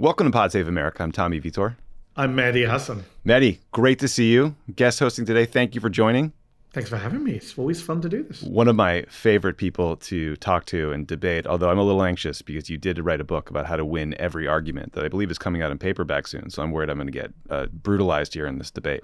Welcome to Pod Save America. I'm Tommy Vietor. I'm Mehdi Hasan. Mehdi, great to see you. Guest hosting today. Thank you for joining. Thanks for having me. It's always fun to do this. One of my favorite people to talk to and debate, although I'm a little anxious because you did write a book about how to win every argument that I believe is coming out in paperback soon. So I'm worried I'm going to get uh, brutalized here in this debate.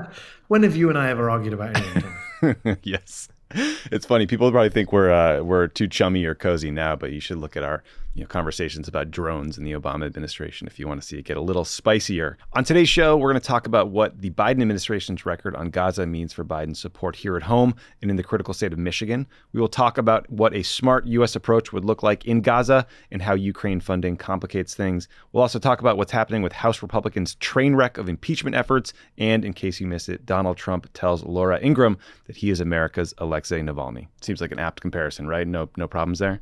when have you and I ever argued about anything? yes. It's funny. People probably think we're uh, we're too chummy or cozy now, but you should look at our you know, conversations about drones in the Obama administration if you want to see it get a little spicier. On today's show, we're going to talk about what the Biden administration's record on Gaza means for Biden's support here at home and in the critical state of Michigan. We will talk about what a smart U.S. approach would look like in Gaza and how Ukraine funding complicates things. We'll also talk about what's happening with House Republicans' train wreck of impeachment efforts. And in case you missed it, Donald Trump tells Laura Ingraham that he is America's Alexei Navalny. Seems like an apt comparison, right? No, no problems there.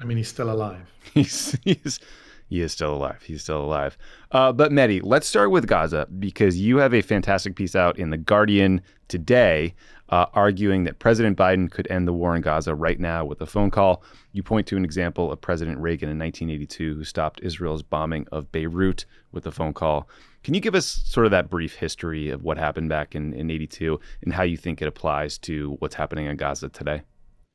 I mean, he's still alive. he's, he's he is still alive. He's still alive. Uh, but Mehdi, let's start with Gaza because you have a fantastic piece out in the Guardian today, uh, arguing that President Biden could end the war in Gaza right now with a phone call. You point to an example of President Reagan in 1982, who stopped Israel's bombing of Beirut with a phone call. Can you give us sort of that brief history of what happened back in, in 82 and how you think it applies to what's happening in Gaza today?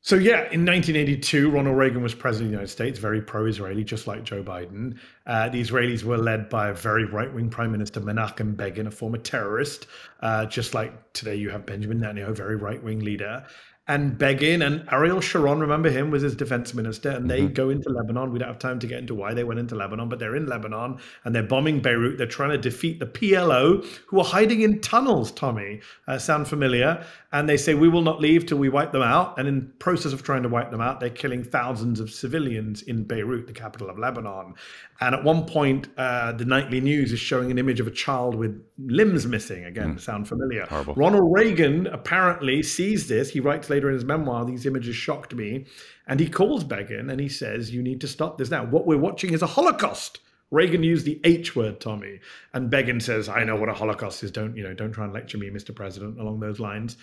So, yeah, in 1982, Ronald Reagan was president of the United States, very pro Israeli, just like Joe Biden. Uh, the Israelis were led by a very right wing prime minister, Menachem Begin, a former terrorist, uh, just like today you have Benjamin Netanyahu, a very right wing leader and Begin and Ariel Sharon, remember him, was his defense minister, and they mm-hmm. go into Lebanon. We don't have time to get into why they went into Lebanon, but they're in Lebanon and they're bombing Beirut. They're trying to defeat the PLO, who are hiding in tunnels. Tommy, uh, sound familiar? And they say we will not leave till we wipe them out. And in process of trying to wipe them out, they're killing thousands of civilians in Beirut, the capital of Lebanon. And at one point, uh, the nightly news is showing an image of a child with limbs missing. Again, mm. sound familiar? Horrible. Ronald Reagan apparently sees this. He writes later in his memoir, These images shocked me. And he calls Begin and he says, You need to stop this now. What we're watching is a Holocaust. Reagan used the H word, Tommy, and Begin says, "I know what a Holocaust is. Don't you know? Don't try and lecture me, Mr. President." Along those lines,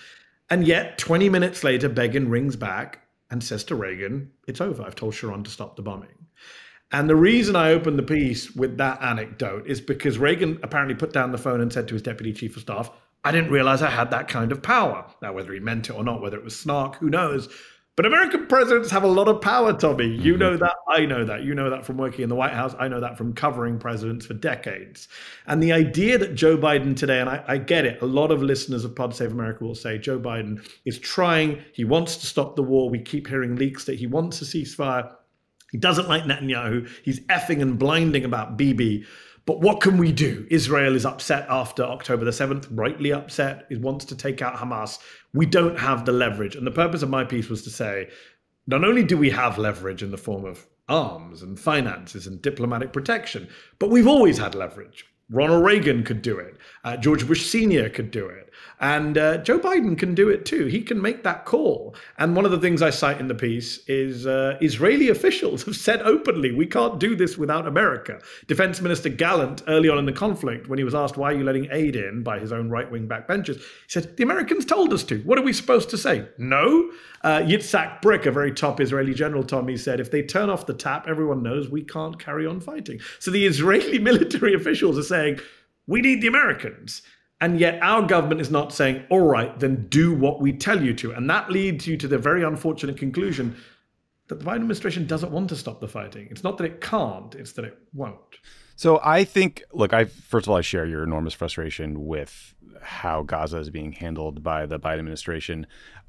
and yet 20 minutes later, Begin rings back and says to Reagan, "It's over. I've told Sharon to stop the bombing." And the reason I opened the piece with that anecdote is because Reagan apparently put down the phone and said to his deputy chief of staff, I didn't realize I had that kind of power. Now, whether he meant it or not, whether it was snark, who knows? But American presidents have a lot of power, Tommy. You mm-hmm. know that. I know that. You know that from working in the White House. I know that from covering presidents for decades. And the idea that Joe Biden today, and I, I, get it, a lot of listeners of Pod Save America will say Joe Biden is trying, he wants to stop the war. We keep hearing leaks that he wants a ceasefire. He doesn't like Netanyahu. He's effing and blinding about Bibi. But what can we do? Israel is upset after October the 7th, rightly upset. It wants to take out Hamas. We don't have the leverage. And the purpose of my piece was to say not only do we have leverage in the form of arms and finances and diplomatic protection, but we've always had leverage. Ronald Reagan could do it. Uh, George Bush Sr. could do it. And uh, Joe Biden can do it too. He can make that call. And one of the things I cite in the piece is uh, Israeli officials have said openly, we can't do this without America. Defense Minister Gallant, early on in the conflict, when he was asked, why are you letting aid in by his own right wing backbenchers, he said, the Americans told us to. What are we supposed to say? No? Uh, Yitzhak Brik, a very top Israeli general, Tommy, said, if they turn off the tap, everyone knows we can't carry on fighting. So the Israeli military officials are saying, we need the Americans. And yet our government is not saying, all right, then do what we tell you to. And that leads you to the very unfortunate conclusion that the Biden administration doesn't want to stop the fighting. It's not that it can't, it's that it won't. So I think, look, I first of all, I share your enormous frustration with how Gaza is being handled by the Biden administration.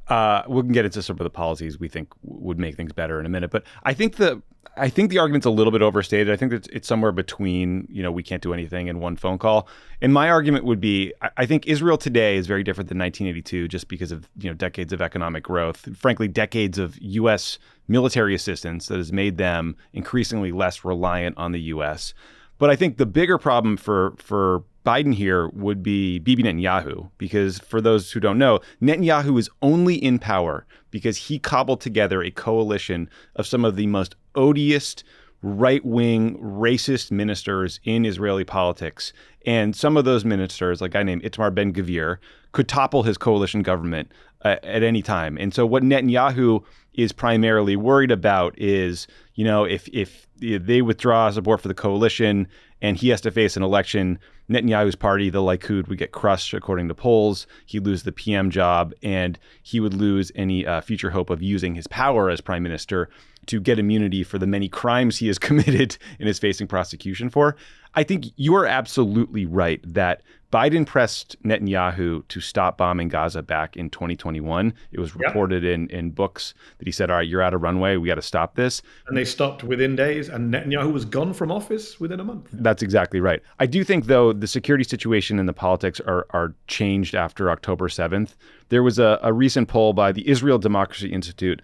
Uh, we can get into some of the policies we think would make things better in a minute, but I think the I think the argument's a little bit overstated. I think it's somewhere between, you know, we can't do anything and one phone call. And my argument would be I think Israel today is very different than 1982 just because of, you know, decades of economic growth, frankly, decades of U.S. military assistance that has made them increasingly less reliant on the U.S. But I think the bigger problem for for Biden here would be Bibi Netanyahu, because for those who don't know, Netanyahu is only in power because he cobbled together a coalition of some of the most odious, right wing, racist ministers in Israeli politics. And some of those ministers, like a guy named Itamar Ben Gvir, could topple his coalition government uh, at any time. And so what Netanyahu is primarily worried about is, you know, if if they withdraw support for the coalition and he has to face an election, Netanyahu's party, the Likud, would get crushed according to polls. He'd lose the PM job, and he would lose any uh, future hope of using his power as prime minister to get immunity for the many crimes he has committed and is facing prosecution for. I think you are absolutely right that Biden pressed Netanyahu to stop bombing Gaza back in 2021. It was reported yep. in, in books that he said, All right, you're out of runway. We got to stop this. And they stopped within days, and Netanyahu was gone from office within a month. That's exactly right. I do think, though, the security situation and the politics are, are changed after October 7th. There was a, a recent poll by the Israel Democracy Institute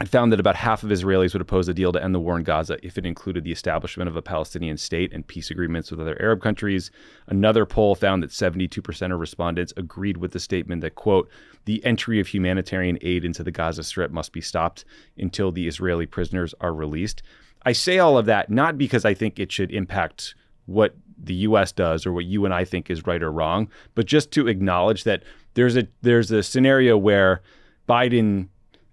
it found that about half of Israelis would oppose a deal to end the war in Gaza if it included the establishment of a Palestinian state and peace agreements with other Arab countries. Another poll found that 72% of respondents agreed with the statement that, quote, the entry of humanitarian aid into the Gaza Strip must be stopped until the Israeli prisoners are released. I say all of that not because I think it should impact what the US does or what you and I think is right or wrong, but just to acknowledge that there's a there's a scenario where Biden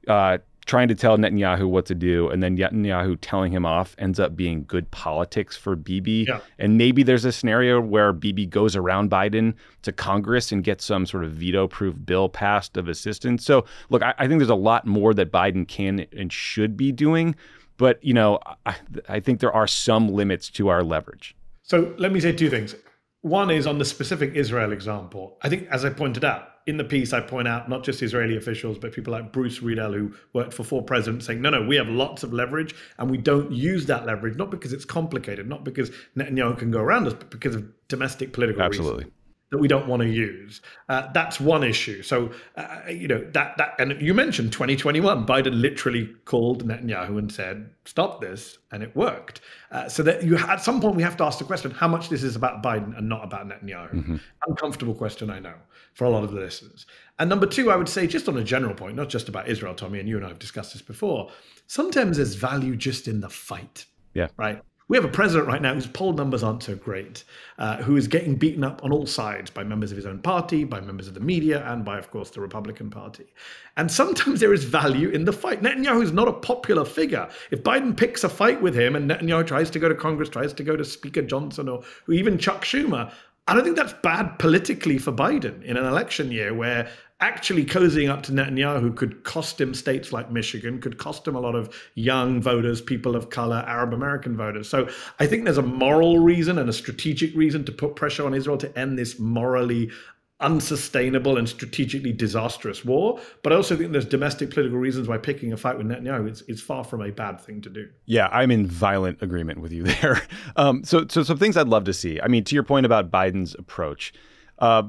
uh, trying to tell Netanyahu what to do, and then Netanyahu telling him off ends up being good politics for Bibi. Yeah. And maybe there's a scenario where Bibi goes around Biden to Congress and gets some sort of veto-proof bill passed of assistance. So, look, I, I, think there's a lot more that Biden can and should be doing, but you know, I, I think there are some limits to our leverage. So let me say two things. One is on the specific Israel example. I think, as I pointed out, in the piece, I point out not just Israeli officials, but people like Bruce Riedel, who worked for four presidents, saying, no, no, we have lots of leverage and we don't use that leverage, not because it's complicated, not because Netanyahu can go around us, but because of domestic political Absolutely. reasons that we don't want to use. Uh, that's one issue. So, uh, you know, that that and you mentioned 2021. Biden literally called Netanyahu and said, "Stop this," and it worked. Uh, so that you at some point we have to ask the question: How much this is about Biden and not about Netanyahu? Mm-hmm. Uncomfortable question, I know, for a lot of the listeners. And number two, I would say, just on a general point, not just about Israel, Tommy, and you and I have discussed this before. Sometimes there's value just in the fight. Yeah. Right we have a president right now whose poll numbers aren't so great, uh, who is getting beaten up on all sides by members of his own party, by members of the media, and by, of course, the Republican Party. And sometimes there is value in the fight. Netanyahu is not a popular figure. If Biden picks a fight with him and Netanyahu tries to go to Congress, tries to go to Speaker Johnson or even Chuck Schumer, I don't think that's bad politically for Biden in an election year where actually cozying up to Netanyahu could cost him states like Michigan, could cost him a lot of young voters, people of color, Arab American voters. So I think there's a moral reason and a strategic reason to put pressure on Israel to end this morally unsustainable and strategically disastrous war. But I also think there's domestic political reasons why picking a fight with Netanyahu is, is far from a bad thing to do. Yeah, I'm in violent agreement with you there. Um, so, so some things I'd love to see. I mean, to your point about Biden's approach. Uh,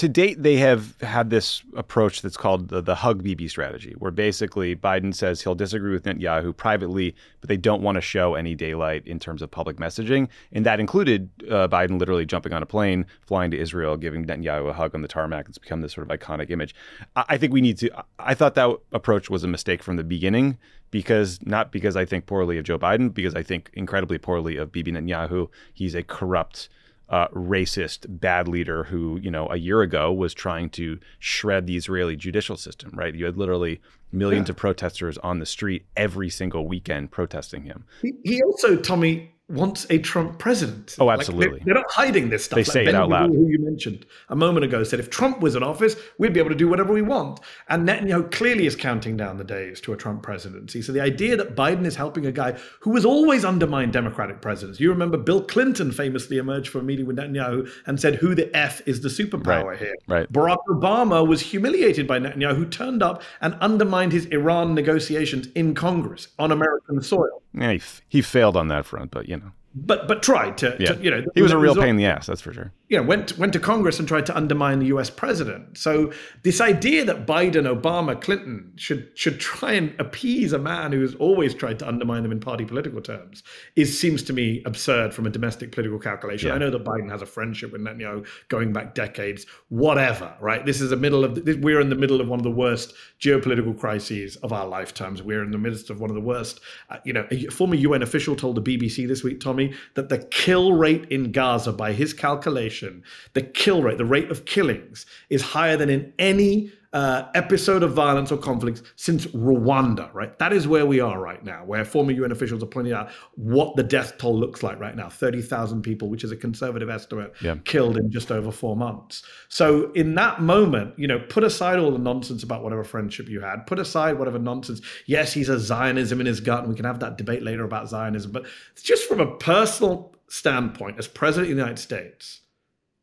to date, they have had this approach that's called the, the hug Bibi strategy, where basically Biden says he'll disagree with Netanyahu privately, but they don't want to show any daylight in terms of public messaging. And that included uh, Biden literally jumping on a plane, flying to Israel, giving Netanyahu a hug on the tarmac. It's become this sort of iconic image. I, I think we need to, I thought that approach was a mistake from the beginning because not because I think poorly of Joe Biden, because I think incredibly poorly of Bibi Netanyahu. He's a corrupt, uh, racist, bad leader who, you know, a year ago was trying to shred the Israeli judicial system, right? You had literally millions yeah. of protesters on the street every single weekend protesting him. He, he also, Tommy, wants a Trump president. Oh, absolutely. Like they're, they're, not hiding this stuff. They like say ben it out loud. Who you mentioned a moment ago said, if Trump was in office, we'd be able to do whatever we want. And Netanyahu clearly is counting down the days to a Trump presidency. So the idea that Biden is helping a guy who has always undermined Democratic presidents. You remember Bill Clinton famously emerged from a meeting with Netanyahu and said, who the F is the superpower right, here? Right. Barack Obama was humiliated by Netanyahu, who turned up and undermined his Iran negotiations in Congress on American soil. Yeah, he, he failed on that front, but you know but but tried to, yeah. to, you know he was a real pain in the ass that's for sure. You know went went to congress and tried to undermine the us president. So this idea that biden obama clinton should should try and appease a man who has always tried to undermine them in party political terms is seems to me absurd from a domestic political calculation. Yeah. i know that biden has a friendship with netanyahu going back decades whatever right? This is a middle of the, we're in the middle of one of the worst geopolitical crises of our lifetimes. We're in the midst of one of the worst uh, you know a former un official told the bbc this week tommy that the kill rate in Gaza, by his calculation, the kill rate, the rate of killings, is higher than in any uh, episode of violence or conflicts since Rwanda, right? That is where we are right now, where former UN officials are pointing out what the death toll looks like right now 30,000 people, which is a conservative estimate, yeah. killed in just over four months. So, in that moment, you know, put aside all the nonsense about whatever friendship you had, put aside whatever nonsense. Yes, he's a Zionism in his gut, and we can have that debate later about Zionism, but just from a personal standpoint, as president of the United States,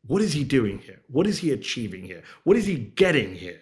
what is he doing here? What is he achieving here? What is he getting here?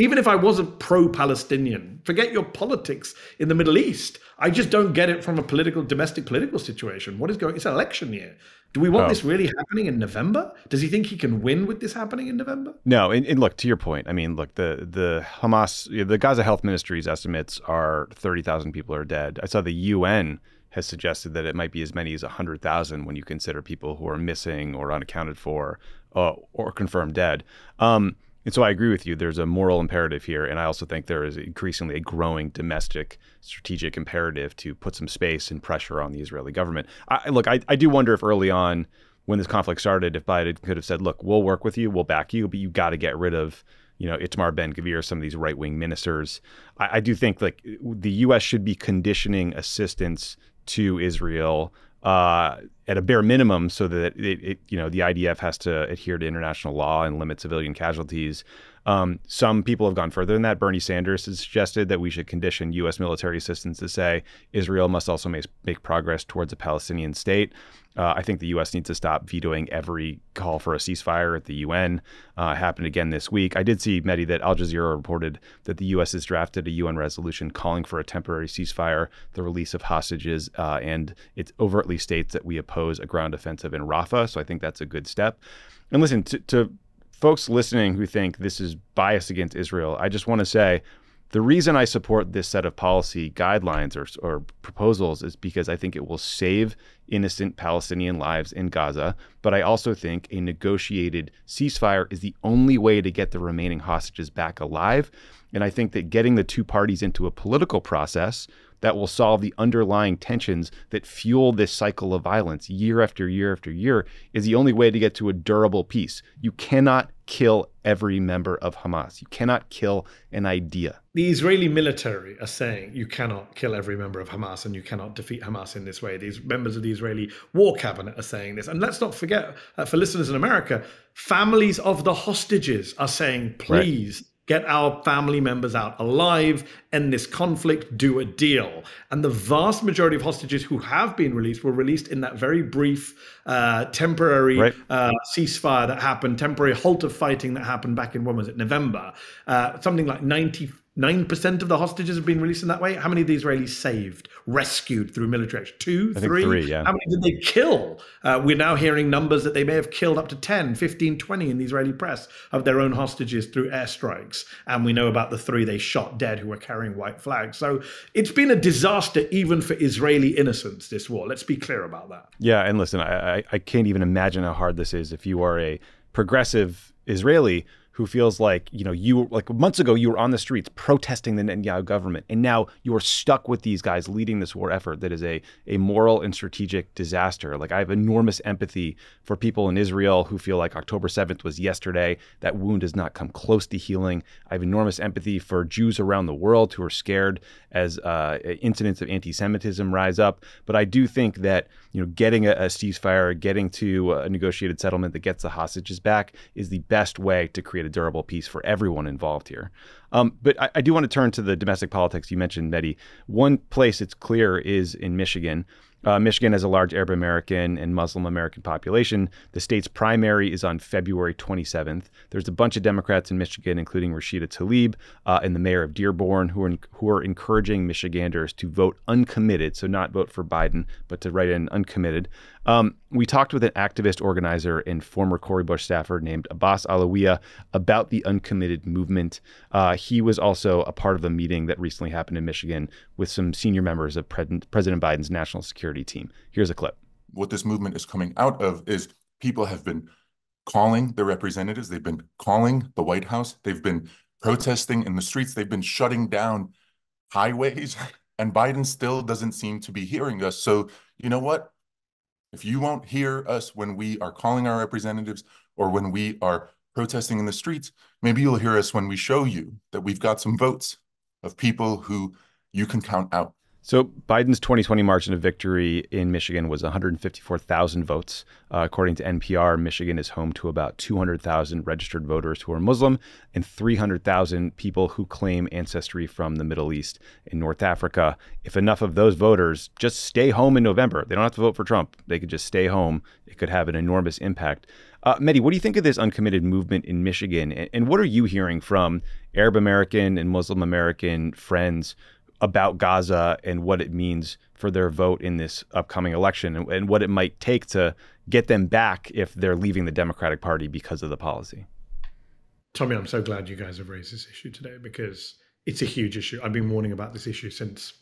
Even if I wasn't pro Palestinian, forget your politics in the Middle East. I just don't get it from a political, domestic political situation. What is going? It's election year. Do we want oh. this really happening in November? Does he think he can win with this happening in November? No, and, and look to your point. I mean, look the the Hamas, the Gaza Health Ministry's estimates are thirty thousand people are dead. I saw the UN has suggested that it might be as many as 100,000 when you consider people who are missing or unaccounted for uh, or confirmed dead. Um, and so I agree with you. There's a moral imperative here, and I also think there is increasingly a growing domestic strategic imperative to put some space and pressure on the Israeli government. I, look, I, I do wonder if early on, when this conflict started, if Biden could have said, "Look, we'll work with you, we'll back you, but you got to get rid of." You know, Itamar Ben Gvir, some of these right wing ministers. I, I do think like the U.S. should be conditioning assistance to Israel uh, at a bare minimum, so that it, it, you know the IDF has to adhere to international law and limit civilian casualties. Um, some people have gone further than that. Bernie Sanders has suggested that we should condition U.S. military assistance to say Israel must also make, make progress towards a Palestinian state. Uh, I think the U.S. needs to stop vetoing every call for a ceasefire at the UN. Uh, happened again this week. I did see, Mehdi, that Al Jazeera reported that the U.S. has drafted a UN resolution calling for a temporary ceasefire, the release of hostages, uh, and it overtly states that we oppose a ground offensive in Rafah. So I think that's a good step. And listen, to, to folks listening who think this is bias against Israel, I just want to say the reason I support this set of policy guidelines or, or, proposals is because I think it will save innocent Palestinian lives in Gaza. But I also think a negotiated ceasefire is the only way to get the remaining hostages back alive. And I think that getting the two parties into a political process that will solve the underlying tensions that fuel this cycle of violence year after year after year is the only way to get to a durable peace. You cannot kill every member of Hamas. You cannot kill an idea. The Israeli military are saying you cannot kill every member of Hamas and you cannot defeat Hamas in this way. These members of the Israeli war cabinet are saying this. And let's not forget, uh, for listeners in America, families of the hostages are saying, please. Right get our family members out alive, end this conflict, do a deal. And the vast majority of hostages who have been released were released in that very brief, uh, temporary right. uh, ceasefire that happened, temporary halt of fighting that happened back in, when was it, November? Uh, something like 90 9% of the hostages have been released in that way. How many of the Israelis saved, rescued through military action? Two, three? three yeah. How many did they kill? Uh, we're now hearing numbers that they may have killed up to 10, 15, 20 in the Israeli press of their own hostages through airstrikes. And we know about the three they shot dead who were carrying white flags. So it's been a disaster even for Israeli innocents, this war. Let's be clear about that. Yeah. And listen, I, I can't even imagine how hard this is if you are a progressive Israeli who feels like you know you like months ago you were on the streets protesting the Netanyahu government, and now you are stuck with these guys leading this war effort that is a a moral and strategic disaster. Like I have enormous empathy for people in Israel who feel like October seventh was yesterday. That wound has not come close to healing. I have enormous empathy for Jews around the world who are scared as uh, incidents of anti-Semitism rise up. But I do think that you know getting a, a ceasefire, getting to a negotiated settlement that gets the hostages back is the best way to create a durable peace for everyone involved here. Um, but I, I, do want to turn to the domestic politics you mentioned, Mehdi. One place it's clear is in Michigan. Uh, Michigan has a large Arab American and Muslim American population. The state's primary is on February 27th. There's a bunch of Democrats in Michigan, including Rashida Tlaib uh, and the mayor of Dearborn, who are, who are encouraging Michiganders to vote uncommitted, so not vote for Biden, but to write in uncommitted. Um, we talked with an activist organizer and former Cori Bush staffer named Abbas Alawieh about the uncommitted movement. Uh, he was also a part of a meeting that recently happened in Michigan with some senior members of Pre- President Biden's national security team. Here's a clip. What this movement is coming out of is people have been calling the representatives, they've been calling the White House, they've been protesting in the streets, they've been shutting down highways, and Biden still doesn't seem to be hearing us. So, you know what? If you won't hear us when we are calling our representatives or when we are protesting in the streets, maybe you'll hear us when we show you that we've got some votes of people who you can count out. So Biden's 2020 margin of victory in Michigan was 154,000 votes. Uh, according to NPR, Michigan is home to about 200,000 registered voters who are Muslim and 300,000 people who claim ancestry from the Middle East and North Africa. If enough of those voters just stay home in November, they don't have to vote for Trump. They could just stay home. It could have an enormous impact. Uh, Mehdi, what do you think of this uncommitted movement in Michigan? And, and what are you hearing from Arab American and Muslim American friends about Gaza and what it means for their vote in this upcoming election and, and, what it might take to get them back if they're leaving the Democratic Party because of the policy. Tommy, I'm so glad you guys have raised this issue today because it's a huge issue. I've been warning about this issue since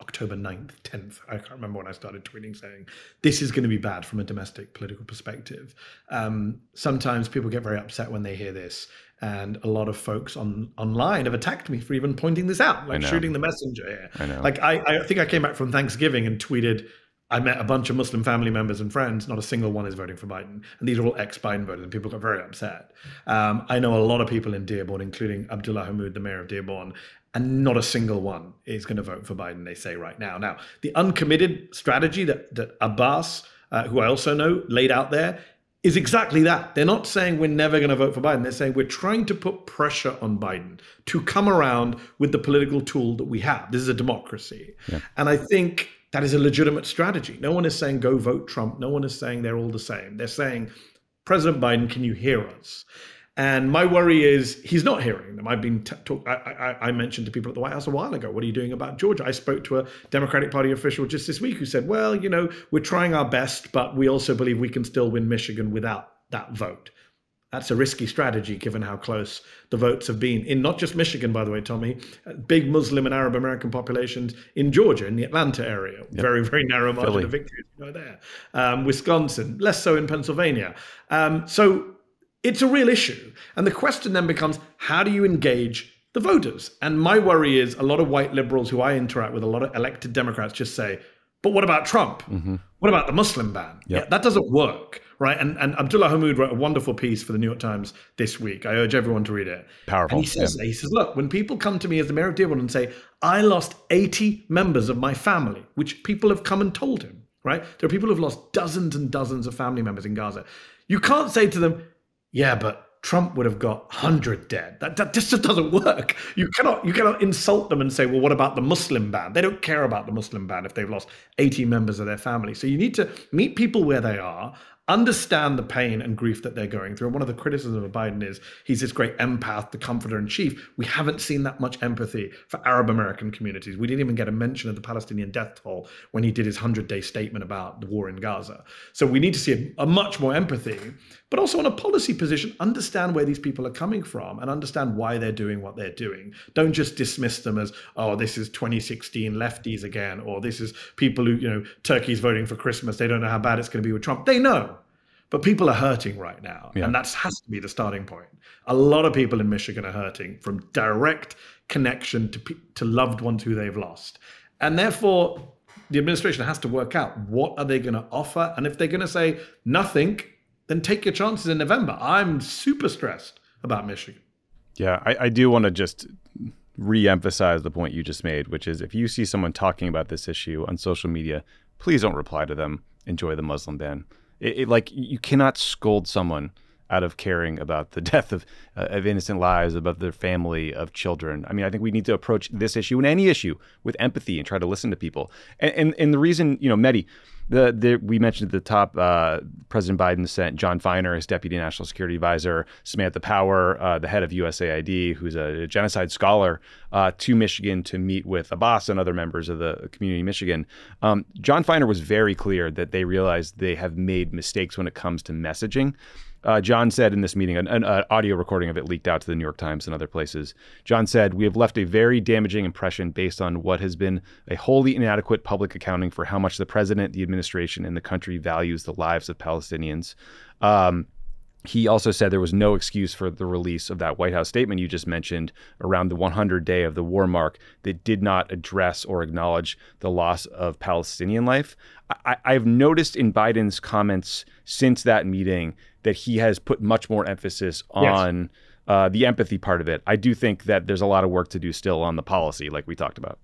October 9th, 10th. I can't remember when I started tweeting saying this is going to be bad from a domestic political perspective. Um, sometimes people get very upset when they hear this and a lot of folks on online have attacked me for even pointing this out, like shooting the messenger here. I know. Like I, I think I came back from Thanksgiving and tweeted, I met a bunch of Muslim family members and friends. Not a single one is voting for Biden, and these are all ex-Biden voters. And people got very upset. Um, I know a lot of people in Dearborn, including Abdullah Hammoud, the mayor of Dearborn, and not a single one is going to vote for Biden. They say right now. Now, the uncommitted strategy that that Abbas, uh, who I also know, laid out there is exactly that. They're not saying we're never going to vote for Biden. They're saying we're trying to put pressure on Biden to come around with the political tool that we have. This is a democracy. Yeah. And I think that is a legitimate strategy. No one is saying go vote Trump. No one is saying they're all the same. They're saying, President Biden, can you hear us? And my worry is he's not hearing them. I've been t- talk, I, I, I, mentioned to people at the White House a while ago, what are you doing about Georgia? I spoke to a Democratic Party official just this week who said, well, you know, we're trying our best, but we also believe we can still win Michigan without that vote. That's a risky strategy given how close the votes have been in not just Michigan, by the way, Tommy, big Muslim and Arab American populations in Georgia, in the Atlanta area. Yep. Very, very narrow margin Philly. of victory, you know, there. Um, Wisconsin, less so in Pennsylvania. Um, so it's a real issue. And the question then becomes how do you engage the voters? And my worry is a lot of white liberals who I interact with, a lot of elected Democrats just say, but what about Trump? Mm-hmm. What about the Muslim ban? Yep. Yeah, that doesn't work, right? And, and Abdullah Hammoud wrote a wonderful piece for the New York Times this week. I urge everyone to read it. Powerful. And he says, yeah. he says, look, when people come to me as the mayor of Dearborn and say, I lost 80 members of my family, which people have come and told him, right? There are people who've lost dozens and dozens of family members in Gaza. You can't say to them, yeah, but Trump would have got 100 dead. That, that just doesn't work. You cannot you cannot insult them and say, well, what about the Muslim ban? They don't care about the Muslim ban if they've lost 80 members of their family. So you need to meet people where they are, understand the pain and grief that they're going through. And one of the criticisms of Biden is he's this great empath, the comforter in chief. We haven't seen that much empathy for Arab American communities. We didn't even get a mention of the Palestinian death toll when he did his 100 day statement about the war in Gaza. So we need to see a, a much more empathy, but also on a policy position, understand where these people are coming from and understand why they're doing what they're doing. Don't just dismiss them as, oh, this is 2016 lefties again, or this is people who, you know, Turkey's voting for Christmas. They don't know how bad it's going to be with Trump. They know. But people are hurting right now, yeah. and that has to be the starting point. A lot of people in Michigan are hurting from direct connection to to loved ones who they've lost, and therefore the administration has to work out what are they going to offer, and if they're going to say nothing, then take your chances in November. I'm super stressed about Michigan. Yeah, I, I do want to just re-emphasize the point you just made, which is if you see someone talking about this issue on social media, please don't reply to them. Enjoy the Muslim ban. It, it, like you cannot scold someone out of caring about the death of uh, of innocent lives, about their family, of children. I mean, I think we need to approach this issue and any issue with empathy and try to listen to people. And and, and the reason, you know, Mehdi, the, the we mentioned at the top, uh, President Biden sent Jon Finer, his deputy national security advisor, Samantha Power, uh, the head of USAID, who's a genocide scholar, uh, to Michigan to meet with Abbas and other members of the community in Michigan. Um, Jon Finer was very clear that they realized they have made mistakes when it comes to messaging. Uh, Jon said in this meeting, an, an, an, audio recording of it leaked out to the New York Times and other places. Jon said, We have left a very damaging impression based on what has been a wholly inadequate public accounting for how much the president, the administration, and the country values the lives of Palestinians. Um, he also said there was no excuse for the release of that White House statement you just mentioned around the 100 day of the war mark that did not address or acknowledge the loss of Palestinian life. I, have noticed in Biden's comments since that meeting that he has put much more emphasis on yes. uh, the empathy part of it. I do think that there's a lot of work to do still on the policy, like we talked about.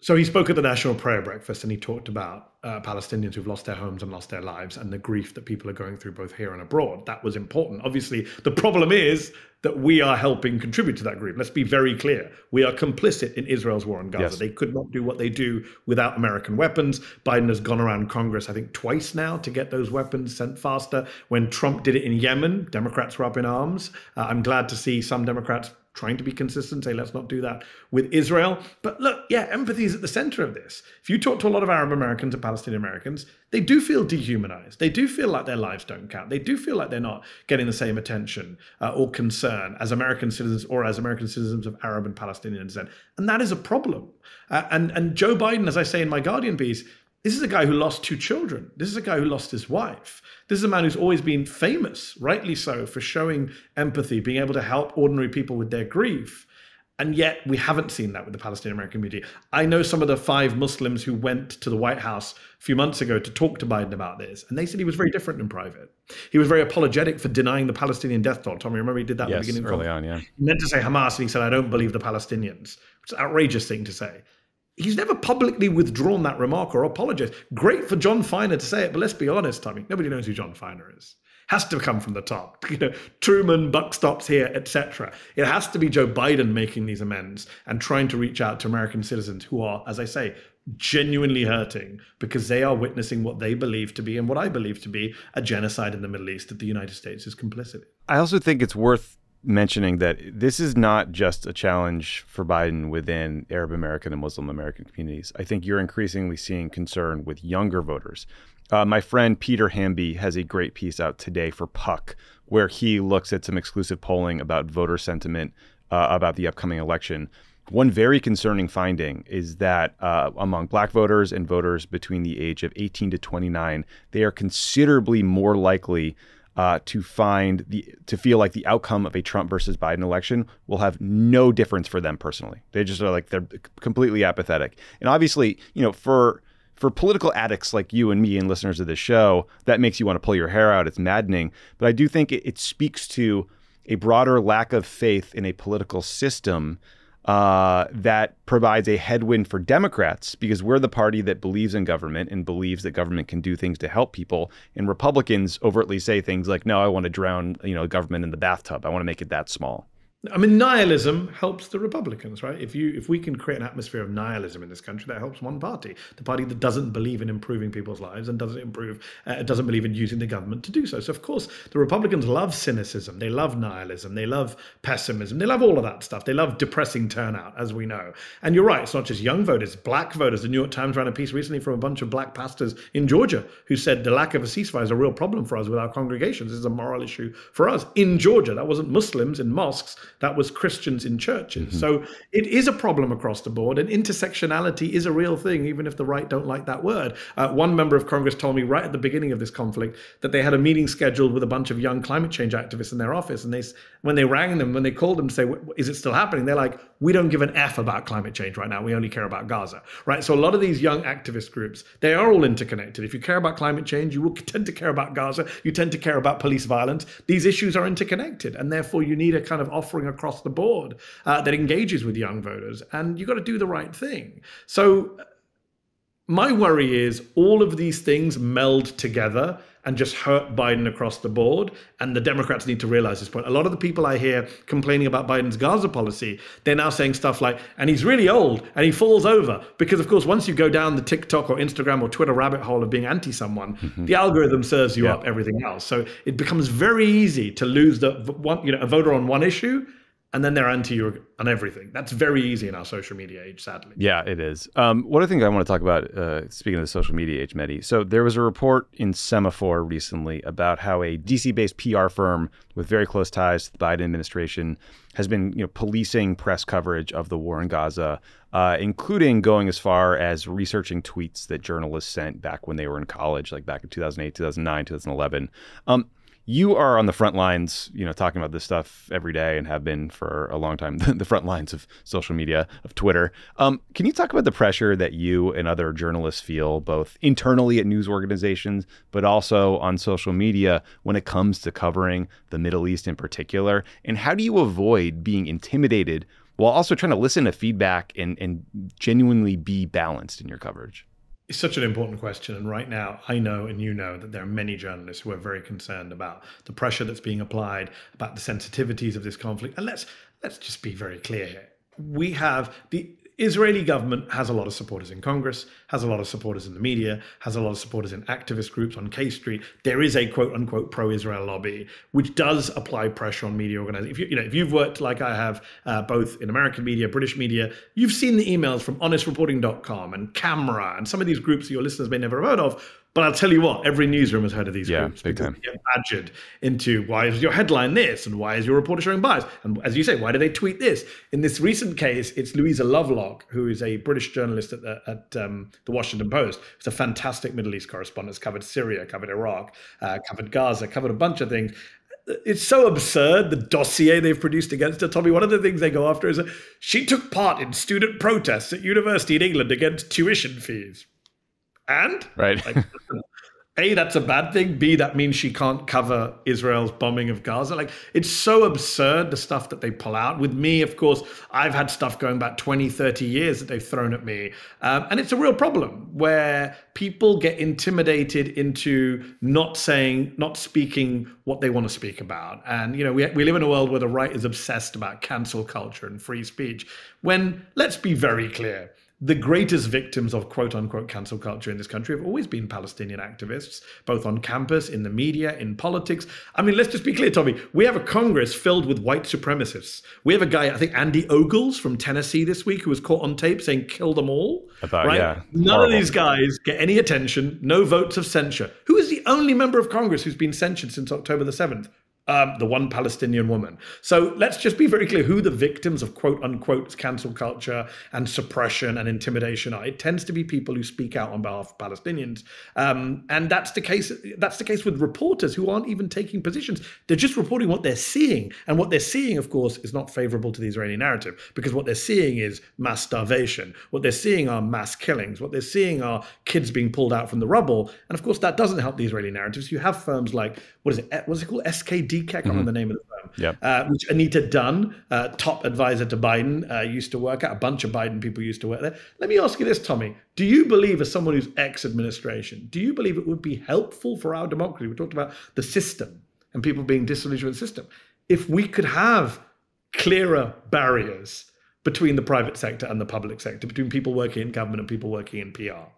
So he spoke at the National Prayer Breakfast and he talked about uh, Palestinians who've lost their homes and lost their lives and the grief that people are going through both here and abroad. That was important. Obviously, the problem is that we are helping contribute to that grief. Let's be very clear. We are complicit in Israel's war on Gaza. Yes. They could not do what they do without American weapons. Biden has gone around Congress, I think, twice now to get those weapons sent faster. When Trump did it in Yemen, Democrats were up in arms. Uh, I'm glad to see some Democrats trying to be consistent, say, let's not do that with Israel. But look, yeah, empathy is at the center of this. If you talk to a lot of Arab Americans and Palestinian Americans, they do feel dehumanized. They do feel like their lives don't count. They do feel like they're not getting the same attention uh, or concern as American citizens or as American citizens of Arab and Palestinian descent. And that is a problem. Uh, and, and Joe Biden, as I say in my Guardian piece, this is a guy who lost two children. This is a guy who lost his wife. This is a man who's always been famous, rightly so, for showing empathy, being able to help ordinary people with their grief. And yet we haven't seen that with the Palestinian American community. I know some of the five Muslims who went to the White House a few months ago to talk to Biden about this, and they said he was very different in private. He was very apologetic for denying the Palestinian death toll. Tommy, remember he did that yes, at the beginning early on, yeah. He meant to say Hamas, and he said, I don't believe the Palestinians, which is an outrageous thing to say he's never publicly withdrawn that remark or apologized. Great for Jon Finer to say it, but let's be honest, Tommy, nobody knows who Jon Finer is. Has to come from the top. You know, Truman, buck stops here, etc. It has to be Joe Biden making these amends and trying to reach out to American citizens who are, as I say, genuinely hurting because they are witnessing what they believe to be and what I believe to be a genocide in the Middle East that the United States is complicit in. I also think it's worth mentioning that this is not just a challenge for Biden within Arab American and Muslim American communities. I think you're increasingly seeing concern with younger voters. Uh, my friend Peter Hamby has a great piece out today for Puck, where he looks at some exclusive polling about voter sentiment uh, about the upcoming election. One very concerning finding is that uh, among black voters and voters between the age of 18 to 29, they are considerably more likely uh, to find the to feel like the outcome of a Trump versus Biden election will have no difference for them personally. They just are like they're completely apathetic. And obviously, you know, for for political addicts like you and me and listeners of this show, that makes you want to pull your hair out. It's maddening. But I do think it, it speaks to a broader lack of faith in a political system uh, that provides a headwind for Democrats because we're the party that believes in government and believes that government can do things to help people. And Republicans overtly say things like, "No, I want to drown, you know, government in the bathtub. I want to make it that small." I mean, nihilism helps the Republicans, right? If you if we can create an atmosphere of nihilism in this country, that helps one party, the party that doesn't believe in improving people's lives and doesn't improve, uh, doesn't believe in using the government to do so. So, of course, the Republicans love cynicism, they love nihilism, they love pessimism, they love all of that stuff. They love depressing turnout, as we know. And you're right, it's not just young voters, black voters. The New York Times ran a piece recently from a bunch of black pastors in Georgia who said the lack of a ceasefire is a real problem for us with our congregations. This is a moral issue for us in Georgia. That wasn't Muslims in mosques. That was Christians in churches. Mm-hmm. So it is a problem across the board, and intersectionality is a real thing, even if the right don't like that word. Uh, one member of Congress told me right at the beginning of this conflict that they had a meeting scheduled with a bunch of young climate change activists in their office, and they, when they rang them, when they called them to say, "Is it still happening?" They're like, "We don't give an f about climate change right now. We only care about Gaza." Right. So a lot of these young activist groups, they are all interconnected. If you care about climate change, you will tend to care about Gaza. You tend to care about police violence. These issues are interconnected, and therefore you need a kind of offering across across the board uh, that engages with young voters, and you've got to do the right thing. So, my worry is all of these things meld together and just hurt Biden across the board. And the Democrats need to realize this point. A lot of the people I hear complaining about Biden's Gaza policy, they're now saying stuff like, and he's really old and he falls over. Because, of course, once you go down the TikTok or Instagram or Twitter rabbit hole of being anti someone, mm-hmm. the algorithm serves you yeah. up everything else. So it becomes very easy to lose the one, you know, a voter on one issue and then they're anti you on everything. That's very easy in our social media age, sadly. Yeah, it is. Um, one of the things I want to talk about, uh, speaking of the social media age, Mehdi. So there was a report in Semafor recently about how a DC-based PR firm with very close ties to the Biden administration has been, you know, policing press coverage of the war in Gaza, uh, including going as far as researching tweets that journalists sent back when they were in college, like back in 2008, 2009, 2011. Um, you are on the front lines, you know, talking about this stuff every day and have been for a long time, the front lines of social media, of Twitter. Um, can you talk about the pressure that you and other journalists feel, both internally at news organizations, but also on social media when it comes to covering the Middle East in particular? And how do you avoid being intimidated while also trying to listen to feedback and, and genuinely be balanced in your coverage? It's such an important question. And right now, I know and you know that there are many journalists who are very concerned about the pressure that's being applied, about the sensitivities of this conflict. And let's let's just be very clear here. We have the Israeli government has a lot of supporters in Congress, has a lot of supporters in the media, has a lot of supporters in activist groups on K Street. There is a quote unquote pro-Israel lobby, which does apply pressure on media organizations. If you, you know, if you've worked like I have, uh, both in American media, British media, you've seen the emails from HonestReporting.com and Camera and some of these groups that your listeners may never have heard of, but I'll tell you what, every newsroom has heard of these yeah, groups. Big time. Get badgered into why is your headline this and why is your reporter showing bias? And as you say, why do they tweet this? In this recent case, it's Louisa Loveluck, who is a British journalist at the, at, um, the Washington Post. It's a fantastic Middle East correspondent, covered Syria, covered Iraq, uh, covered Gaza, covered a bunch of things it's so absurd the dossier they've produced against her. Tommy, one of the things they go after is that she took part in student protests at university in England against tuition fees. And right. Like, a, that's a bad thing. B, that means she can't cover Israel's bombing of Gaza. Like, it's so absurd, the stuff that they pull out. With me, of course, I've had stuff going back 20, 30 years that they've thrown at me. Um, and it's a real problem where people get intimidated into not saying, not speaking what they want to speak about. And, you know, we, we live in a world where the right is obsessed about cancel culture and free speech. When, let's be very clear, the greatest victims of quote unquote cancel culture in this country have always been Palestinian activists, both on campus, in the media, in politics. I mean, let's just be clear, Tommy. We have a Congress filled with white supremacists. We have a guy, I think Andy Ogles from Tennessee this week, who was caught on tape saying, kill them all. Thought, right? yeah. None horrible. of these guys get any attention, no votes of censure. Who is the only member of Congress who's been censured since October the 7th? Um, the one Palestinian woman. So let's just be very clear who the victims of quote unquote cancel culture and suppression and intimidation are. It tends to be people who speak out on behalf of Palestinians, um, and that's the case. That's the case with reporters who aren't even taking positions. They're just reporting what they're seeing, and what they're seeing, of course, is not favorable to the Israeli narrative because what they're seeing is mass starvation. What they're seeing are mass killings. What they're seeing are kids being pulled out from the rubble, and of course that doesn't help the Israeli narratives. You have firms like what is it? What is it called? SKD I can't remember the name of the firm. Yep. Uh, which Anita Dunn, uh, top advisor to Biden, uh, used to work at. A bunch of Biden people used to work there. Let me ask you this, Tommy. Do you believe, as someone who's ex administration, do you believe it would be helpful for our democracy? We talked about the system and people being disillusioned with the system. If we could have clearer barriers between the private sector and the public sector, between people working in government and people working in PR.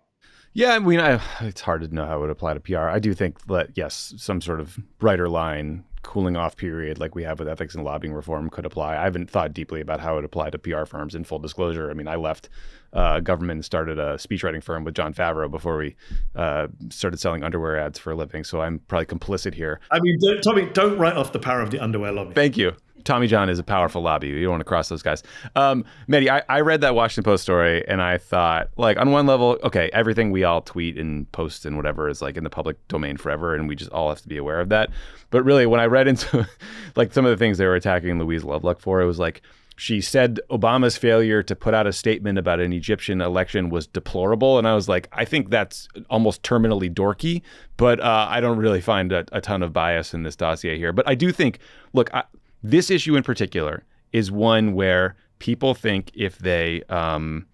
Yeah, I mean, I, it's hard to know how it would apply to PR. I do think that yes, some sort of brighter line cooling off period like we have with ethics and lobbying reform could apply. I haven't thought deeply about how it applied to PR firms in full disclosure. I mean, I left uh, government and started a speechwriting firm with Jon Favreau before we uh, started selling underwear ads for a living. So I'm probably complicit here. I mean, don't, Tommy, don't write off the power of the underwear lobby. Thank you. Tommy John is a powerful lobby. You don't want to cross those guys. Um, Mehdi, I, I read that Washington Post story and I thought, like, on one level, okay, everything we all tweet and post and whatever is like in the public domain forever, and we just all have to be aware of that. But really, when I read into like some of the things they were attacking Louise Loveluck for, it was like, she said Obama's failure to put out a statement about an Egyptian election was deplorable. And I was like, I think that's almost terminally dorky, but uh, I don't really find a, a, ton of bias in this dossier here. But I do think, look, I, this issue in particular is one where people think if they um,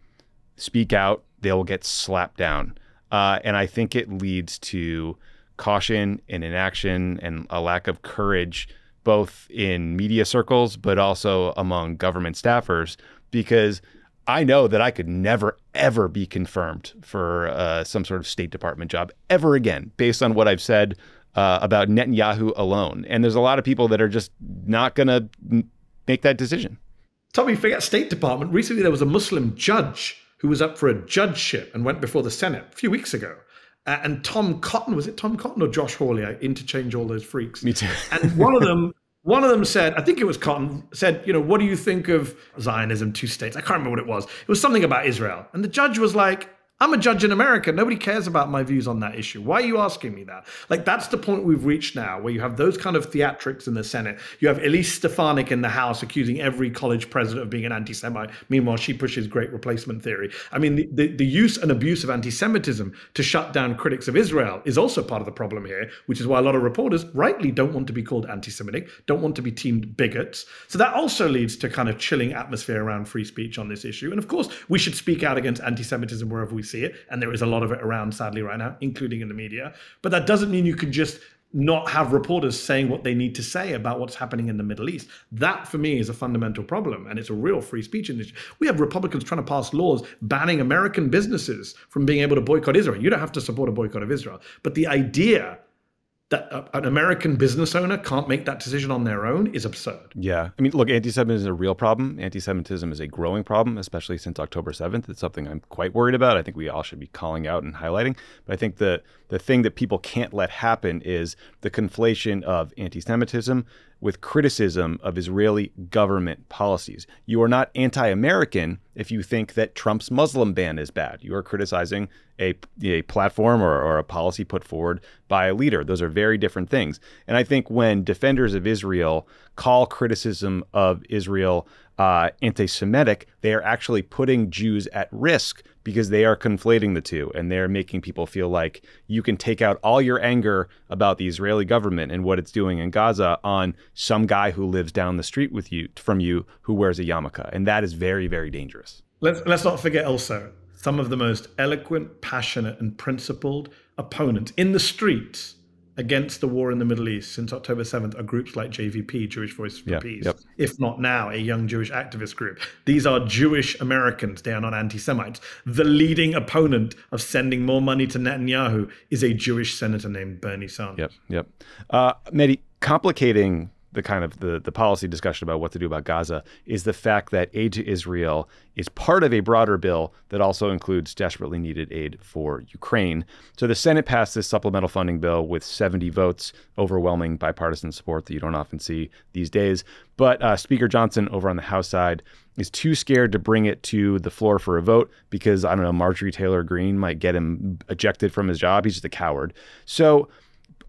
speak out, they'll get slapped down. Uh, and I think it leads to caution and inaction and a lack of courage, both in media circles, but also among government staffers, because I know that I could never, ever be confirmed for uh, some sort of State Department job ever again, based on what I've said uh, about Netanyahu alone. And there's a lot of people that are just not going to make that decision. Tommy, forget State Department. Recently, there was a Muslim judge who was up for a judgeship and went before the Senate a few weeks ago. Uh, and Tom Cotton, was it Tom Cotton or Josh Hawley? I interchange all those freaks. Me too. and one of them, one of them said, I think it was Cotton, said, you know, what do you think of Zionism, two states? I can't remember what it was. It was something about Israel. And the judge was like, I'm a judge in America. Nobody cares about my views on that issue. Why are you asking me that? Like, that's the point we've reached now, where you have those kind of theatrics in the Senate. You have Elise Stefanik in the House accusing every college president of being an anti Semite. Meanwhile, she pushes great replacement theory. I mean, the, the, the use and abuse of anti Semitism to shut down critics of Israel is also part of the problem here, which is why a lot of reporters rightly don't want to be called anti Semitic, don't want to be teamed bigots. So that also leads to kind of chilling atmosphere around free speech on this issue. And of course, we should speak out against anti Semitism wherever we see it. And there is a lot of it around, sadly, right now, including in the media. But that doesn't mean you can just not have reporters saying what they need to say about what's happening in the Middle East. That, for me, is a fundamental problem, and it's a real free speech issue. We have Republicans trying to pass laws banning American businesses from being able to boycott Israel. You don't have to support a boycott of Israel, but the idea that uh, an American business owner can't make that decision on their own is absurd. Yeah. I mean, look, anti Semitism is a real problem. Anti Semitism is a growing problem, especially since October 7th. It's something I'm quite worried about. I think we all should be calling out and highlighting. But I think the, the thing that people can't let happen is the conflation of anti Semitism with criticism of Israeli government policies. You are not anti American if you think that Trump's Muslim ban is bad. You are criticizing a, a platform or, or, a policy put forward by a leader. Those are very different things. And I think when defenders of Israel call criticism of Israel uh, anti Semitic, they are actually putting Jews at risk because they are conflating the two and they're making people feel like you can take out all your anger about the Israeli government and what it's doing in Gaza on some guy who lives down the street with you from you who wears a yarmulke. And that is very, very dangerous. Let's, let's not forget also some of the most eloquent, passionate, and principled opponents in the streets against the war in the Middle East since October 7th are groups like JVP, Jewish Voice for Peace, yep. IfNotNow, a young Jewish activist group. These are Jewish Americans, they are not anti Semites. The leading opponent of sending more money to Netanyahu is a Jewish senator named Bernie Sanders. Yep, yep. Uh, Mehdi, complicating the kind of the, the policy discussion about what to do about Gaza is the fact that aid to Israel is part of a broader bill that also includes desperately needed aid for Ukraine. So the Senate passed this supplemental funding bill with 70 votes, overwhelming bipartisan support that you don't often see these days. But uh, Speaker Johnson over on the House side is too scared to bring it to the floor for a vote because, I don't know, Marjorie Taylor Greene might get him ejected from his job. He's just a coward. So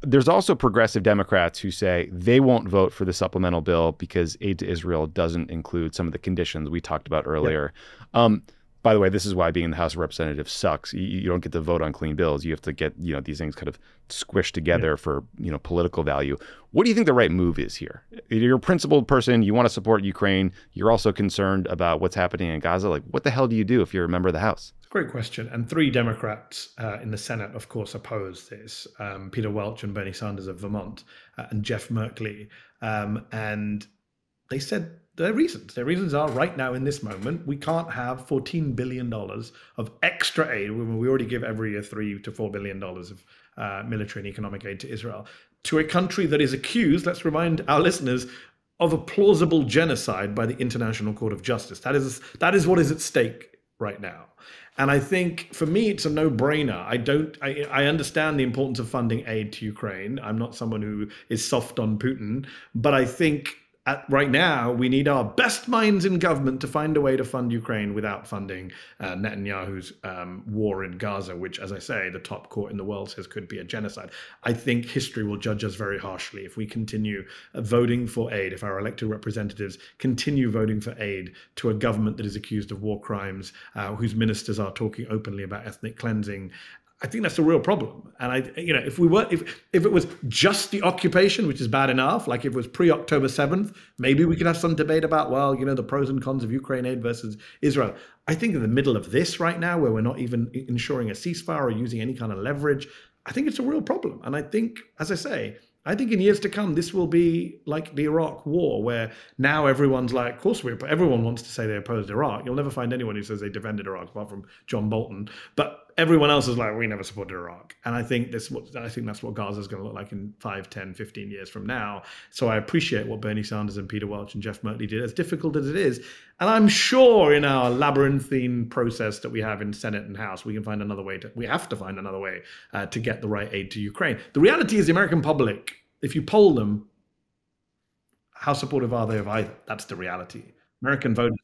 there's also progressive Democrats who say they won't vote for the supplemental bill because aid to Israel doesn't include some of the conditions we talked about earlier. Um, by the way, this is why being in the House of Representatives sucks. You, you, don't get to vote on clean bills. You have to get you know these things kind of squished together yeah. for you know political value. What do you think the right move is here? You're a principled person. You want to support Ukraine. You're also concerned about what's happening in Gaza. Like, what the hell do you do if you're a member of the House? Great question. And three Democrats uh, in the Senate, of course, oppose this um, Peter Welch and Bernie Sanders of Vermont uh, and Jeff Merkley. Um, and they said their reasons. Their reasons are right now in this moment, we can't have $14 billion of extra aid. We already give every year three to $4 billion of uh, military and economic aid to Israel to a country that is accused, let's remind our listeners, of a plausible genocide by the International Court of Justice. That is, that is what is at stake right now. And I think for me, it's a no brainer. I don't, I, I understand the importance of funding aid to Ukraine. I'm not someone who is soft on Putin, but I think at, right now, we need our best minds in government to find a way to fund Ukraine without funding uh, Netanyahu's um, war in Gaza, which, as I say, the top court in the world says could be a genocide. I think history will judge us very harshly if we continue uh, voting for aid, if our elected representatives continue voting for aid to a government that is accused of war crimes, uh, whose ministers are talking openly about ethnic cleansing, I think that's a real problem. And I, you know, if we were, if if it was just the occupation, which is bad enough, like if it was pre October seventh, maybe we could have some debate about, well, you know, the pros and cons of Ukraine aid versus Israel. I think in the middle of this right now, where we're not even ensuring a ceasefire or using any kind of leverage, I think it's a real problem. And I think, as I say, I think in years to come, this will be like the Iraq War, where now everyone's like, of course, we everyone wants to say they opposed Iraq. You'll never find anyone who says they defended Iraq, apart from John Bolton. But everyone else is like, we never supported Iraq. And I think this I think that's what Gaza is going to look like in 5, 10, 15 years from now. So I appreciate what Bernie Sanders and Peter Welch and Jeff Merkley did, as difficult as it is. And I'm sure in our labyrinthine process that we have in Senate and House, we can find another way to, we have to find another way uh, to get the right aid to Ukraine. The reality is the American public, if you poll them, how supportive are they of either? That's the reality. American voters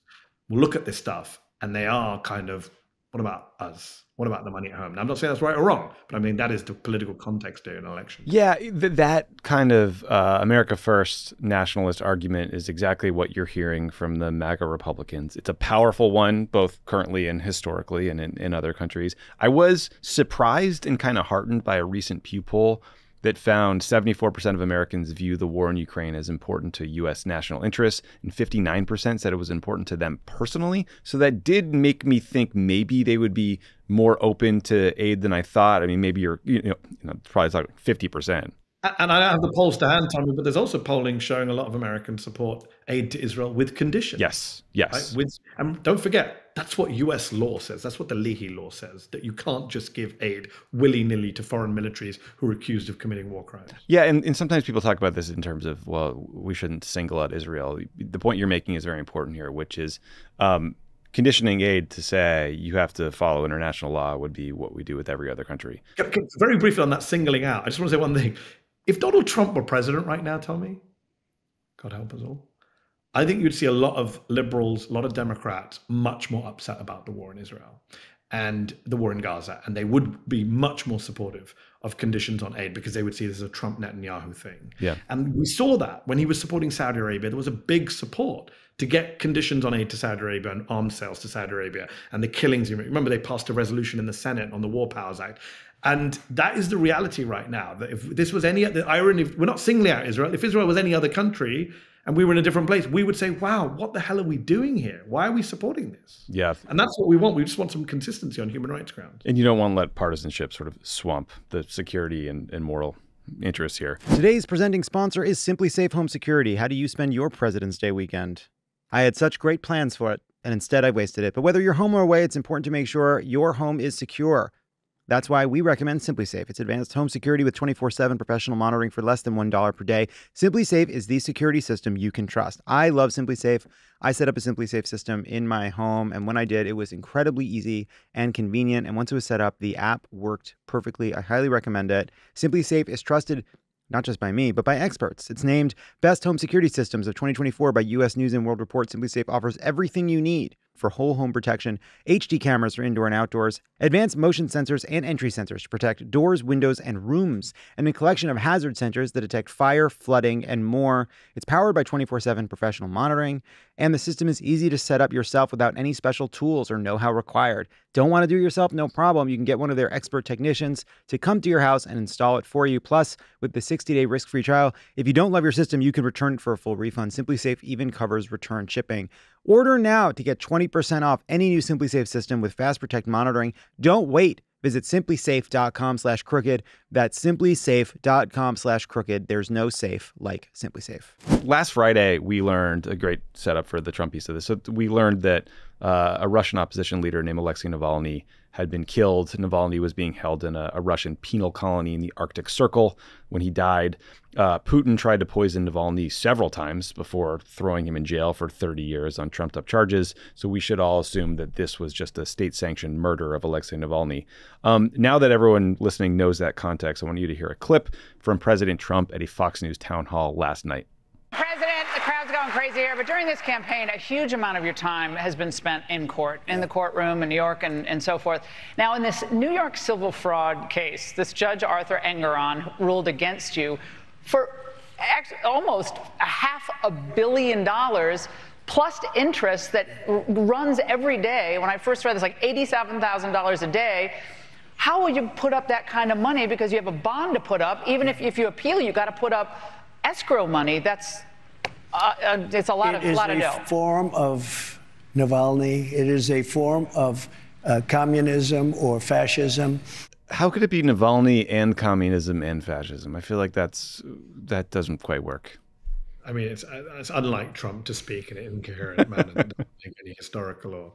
will look at this stuff and they are kind of What about us? What about the money at home? Now, I'm not saying that's right or wrong, but I mean that is the political context during an election. Yeah, th- that kind of uh, America First nationalist argument is exactly what you're hearing from the MAGA Republicans. It's a powerful one, both currently and historically, and in, in other countries. I was surprised and kind of heartened by a recent Pew poll that found 74% of Americans view the war in Ukraine as important to U.S. national interests, and 59% said it was important to them personally. So that did make me think maybe they would be more open to aid than I thought. I mean, maybe you're, you know, you know probably like 50%. And I don't have the polls to hand, Tommy, but there's also polling showing a lot of Americans support aid to Israel with conditions. Yes, yes. Right? With, and don't forget, that's what US law says. That's what the Leahy law says, that you can't just give aid willy nilly to foreign militaries who are accused of committing war crimes. Yeah, and, and sometimes people talk about this in terms of, well, we shouldn't single out Israel. The point you're making is very important here, which is um, conditioning aid to say you have to follow international law would be what we do with every other country. Very briefly on that singling out, I just want to say one thing. If Donald Trump were president right now, Tommy, God help us all, I think you'd see a lot of liberals, a lot of Democrats much more upset about the war in Israel and the war in Gaza. And they would be much more supportive of conditions on aid because they would see this as a Trump Netanyahu thing. Yeah. And we saw that when he was supporting Saudi Arabia, there was a big support to get conditions on aid to Saudi Arabia and arms sales to Saudi Arabia and the killings. Remember, they passed a resolution in the Senate on the War Powers Act. And that is the reality right now. That if this was any, the irony, we're not singling out Israel. If Israel was any other country and we were in a different place, we would say, wow, what the hell are we doing here? Why are we supporting this? Yeah. And that's what we want. We just want some consistency on human rights grounds. And you don't want to let partisanship sort of swamp the security and, and moral interests here. Today's presenting sponsor is SimpliSafe Home Security. How do you spend your President's Day weekend? I had such great plans for it, and instead I wasted it. But whether you're home or away, it's important to make sure your home is secure. That's why we recommend SimpliSafe. It's advanced home security with 24/7 professional monitoring for less than $1 per day. SimpliSafe is the security system you can trust. I love SimpliSafe. I set up a SimpliSafe system in my home, and when I did, it was incredibly easy and convenient. And once it was set up, the app worked perfectly. I highly recommend it. SimpliSafe is trusted not just by me, but by experts. It's named Best Home Security Systems of 2024 by US News and World Report. SimpliSafe offers everything you need for whole home protection, HD cameras for indoor and outdoors, advanced motion sensors and entry sensors to protect doors, windows, and rooms, and a collection of hazard sensors that detect fire, flooding, and more. It's powered by 24 7 professional monitoring, and the system is easy to set up yourself without any special tools or know how required. Don't want to do it yourself? No problem. You can get one of their expert technicians to come to your house and install it for you. Plus, with the 60 day risk free trial, if you don't love your system, you can return it for a full refund. SimpliSafe even covers return shipping. Order now to get 20% off any new SimpliSafe system with Fast Protect monitoring. Don't wait. Visit simplisafe.com slash crooked. That's simplisafe.com slash crooked. There's no safe like SimpliSafe. Last Friday, we learned a great setup for the Trump piece of this. So we learned that uh, a Russian opposition leader named Alexei Navalny had been killed. Navalny was being held in a, a, Russian penal colony in the Arctic Circle when he died. Uh, Putin tried to poison Navalny several times before throwing him in jail for 30 years on trumped up charges. So we should all assume that this was just a state sanctioned murder of Alexei Navalny. Um, now that everyone listening knows that context, I want you to hear a clip from President Trump at a Fox News town hall last night going crazy here, but during this campaign, a huge amount of your time has been spent in court, in the courtroom in New York and, and so forth. Now, in this New York civil fraud case, this Judge Arthur Engoron ruled against you for almost a half a billion dollars plus interest that runs every day. When I first read this, like $87,000 a day. How will you put up that kind of money? Because you have a bond to put up. Even if, if you appeal, you got to put up escrow money. That's uh, uh, it's a lot it of lot of dough. It is a form of Navalny. It is a form of uh, communism or fascism. How could it be Navalny and communism and fascism? I feel like that's that doesn't quite work. I mean, it's, it's unlike Trump to speak in an incoherent manner that doesn't make any historical or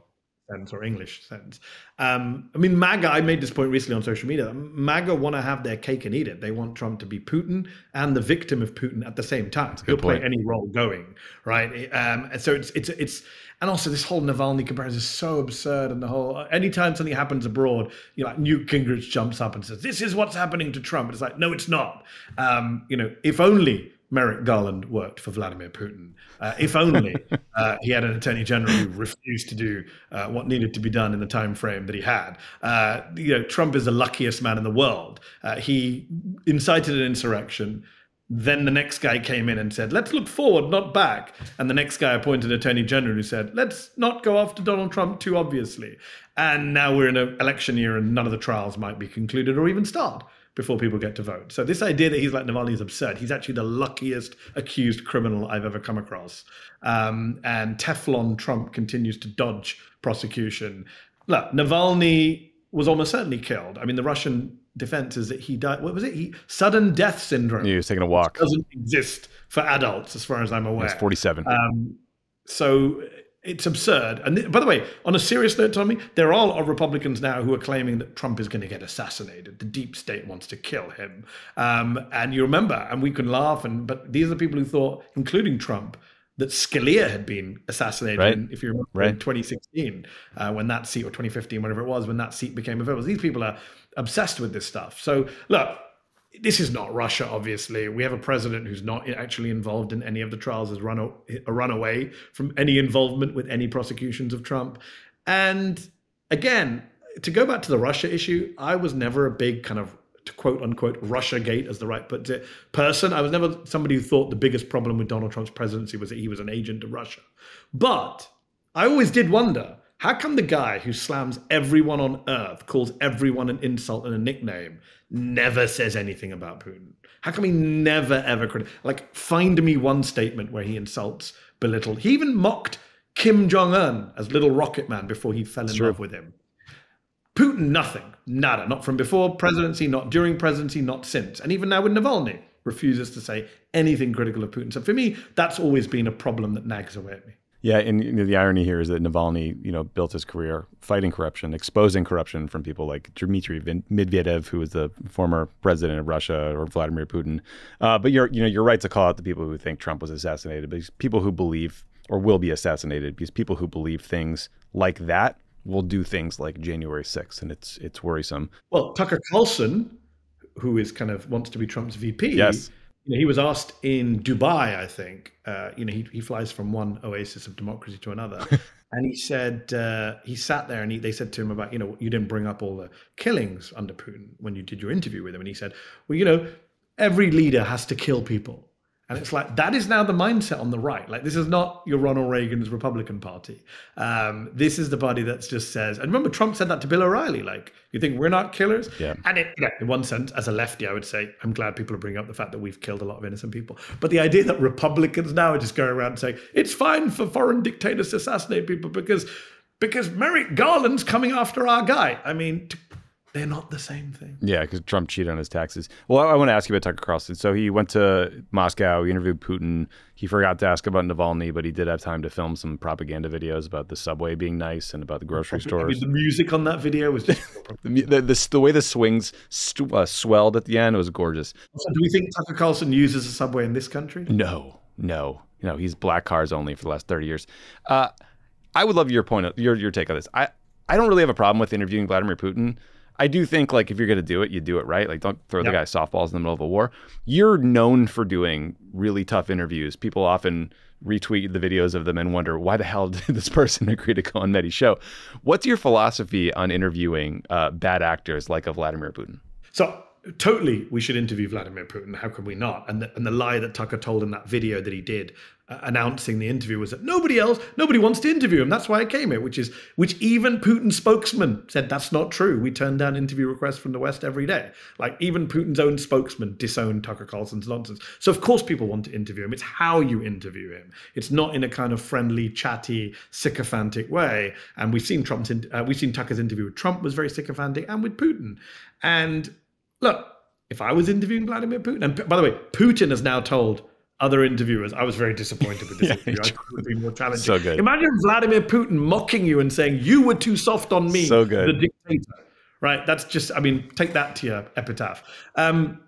sense or English sense. Um, I mean, MAGA, I made this point recently on social media. MAGA want to have their cake and eat it. They want Trump to be Putin and the victim of Putin at the same time. He'll play any role going, right? Um, and so it's, it's, it's, and also this whole Navalny comparison is so absurd. And the whole, anytime something happens abroad, you know, like Newt Gingrich jumps up and says, this is what's happening to Trump. It's like, no, it's not. Um, you know, if only Merrick Garland worked for Vladimir Putin. Uh, if only uh, he had an attorney general who refused to do uh, what needed to be done in the time frame that he had. Uh, you know, Trump is the luckiest man in the world. Uh, he incited an insurrection. Then the next guy came in and said, let's look forward, not back. And the next guy appointed attorney general who said, let's not go after Donald Trump too obviously. And now we're in an election year and none of the trials might be concluded or even start before people get to vote. So this idea that he's like Navalny is absurd. He's actually the luckiest accused criminal I've ever come across. Um, and Teflon Trump continues to dodge prosecution. Look, Navalny was almost certainly killed. I mean, the Russian defense is that he died. What was it? He sudden death syndrome. He was taking a walk. Doesn't exist for adults, as far as I'm aware. He's 47. Um, so it's absurd. And by the way, on a serious note, Tommy, there are a lot of Republicans now who are claiming that Trump is going to get assassinated. The deep state wants to kill him. Um, and you remember, and we can laugh, and but these are the people who thought, including Trump, that Scalia had been assassinated. Right. In, if you remember, Right. in 2016, uh, when that seat or 2015, whatever it was, when that seat became available. These people are obsessed with this stuff. So look, this is not Russia, obviously. We have a president who's not actually involved in any of the trials, has run, a, run away from any involvement with any prosecutions of Trump. And again, to go back to the Russia issue, I was never a big kind of to quote unquote Russia gate, as the right puts it, person. I was never somebody who thought the biggest problem with Donald Trump's presidency was that he was an agent of Russia. But I always did wonder how come the guy who slams everyone on earth, calls everyone an insult and a nickname, never says anything about Putin? How come he never ever crit- like find me one statement where he insults, belittled? He even mocked Kim Jong Un as little rocket man before he fell in Sure. love with him. Putin, nothing, nada, not from before presidency, not during presidency, not since, and even now with Navalny, refuses to say anything critical of Putin. So for me, that's always been a problem that nags away at me. Yeah, and you know, the irony here is that Navalny, you know, built his career fighting corruption, exposing corruption from people like Dmitry Medvedev, who was the former president of Russia, or Vladimir Putin. Uh, but you're, you know, you're right to call out the people who think Trump was assassinated, but people who believe or will be assassinated, because people who believe things like that will do things like January 6th, and it's it's worrisome. Well, Tucker Carlson, who is kind of wants to be Trump's VP, Yes. You know, he was asked in Dubai, I think. Uh, you know, he, he flies from one oasis of democracy to another, and he said uh, he sat there and he, they said to him about you know you didn't bring up all the killings under Putin when you did your interview with him, and he said, well, you know, every leader has to kill people. And it's like that is now the mindset on the right. Like this is not your Ronald Reagan's Republican Party. Um, this is the party that just says. And remember, Trump said that to Bill O'Reilly. Like, you think we're not killers? Yeah. And it, yeah, in one sense, as a lefty, I would say I'm glad people are bringing up the fact that we've killed a lot of innocent people. But the idea that Republicans now are just going around saying it's fine for foreign dictators to assassinate people because because Merrick Garland's coming after our guy. I mean, t- they're not the same thing. Yeah, because Trump cheated on his taxes. Well, I, I want to ask you about Tucker Carlson. So he went to Moscow, he interviewed Putin. He forgot to ask about Navalny, but he did have time to film some propaganda videos about the subway being nice and about the grocery I stores. mean, the music on that video was just. The, the, the, the way the swings st- uh, swelled at the end was gorgeous. So do we think Tucker Carlson uses a subway in this country? No, no, you know he's black cars only for the last thirty years. Uh, I would love your point, of, your your take on this. I I don't really have a problem with interviewing Vladimir Putin. I do think like if you're going to do it, you do it right. Like don't throw the guy softballs in the middle of a war. You're known for doing really tough interviews. People often retweet the videos of them and wonder why the hell did this person agree to go on Mehdi's show. What's your philosophy on interviewing uh, bad actors like a Vladimir Putin? So totally, we should interview Vladimir Putin. How can we not? And the, and the lie that Tucker told in that video that he did announcing the interview was that nobody else, nobody wants to interview him. That's why I came here. Which is which even Putin's spokesman said that's not true. We turn down interview requests from the West every day. Like even Putin's own spokesman disowned Tucker Carlson's nonsense. So of course people want to interview him. It's how you interview him. It's not in a kind of friendly, chatty, sycophantic way. And we've seen Trump's, in, uh, we've seen Tucker's interview with Trump was very sycophantic, and with Putin. And look, if I was interviewing Vladimir Putin, and by the way, Putin has now told other interviewers, I was very disappointed with this Yeah, interview. I thought it would be more challenging. So good. Imagine Vladimir Putin mocking you and saying, You were too soft on me, So good. the dictator. Right? That's just, I mean, take that to your epitaph. Um,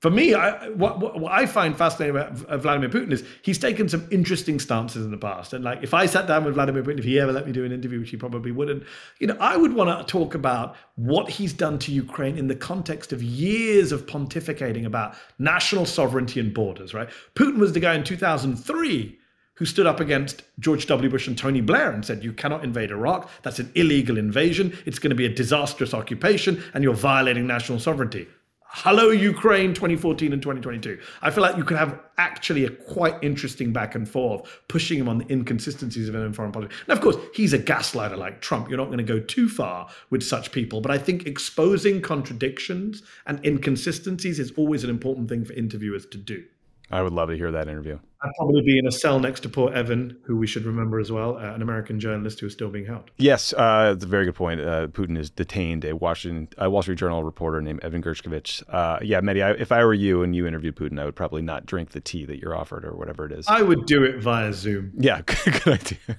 for me, I, what, what, I find fascinating about uh, Vladimir Putin is he's taken some interesting stances in the past. And like, if I sat down with Vladimir Putin, if he ever let me do an interview, which he probably wouldn't, you know, I would want to talk about what he's done to Ukraine in the context of years of pontificating about national sovereignty and borders. Right? Putin was the guy in 2003 who stood up against George W. Bush and Tony Blair and said, You cannot invade Iraq. That's an illegal invasion. It's going to be a disastrous occupation, and you're violating national sovereignty. Hello, Ukraine 2014 and 2022. I feel like you could have actually a quite interesting back and forth, pushing him on the inconsistencies of Indian foreign policy. Now, of course, he's a gaslighter like Trump. You're not going to go too far with such people. But I think exposing contradictions and inconsistencies is always an important thing for interviewers to do. I would love to hear that interview. I'd probably be in a cell next to poor Evan, who we should remember as well, uh, an American journalist who is still being held. Yes, uh, it's a very good point. Uh, Putin has detained a Washington, a Wall Street Journal reporter named Evan Gershkovich. Uh, yeah, Mehdi, I, if I were you and you interviewed Putin, I would probably not drink the tea that you're offered or whatever it is. I would do it via Zoom. Yeah, good idea.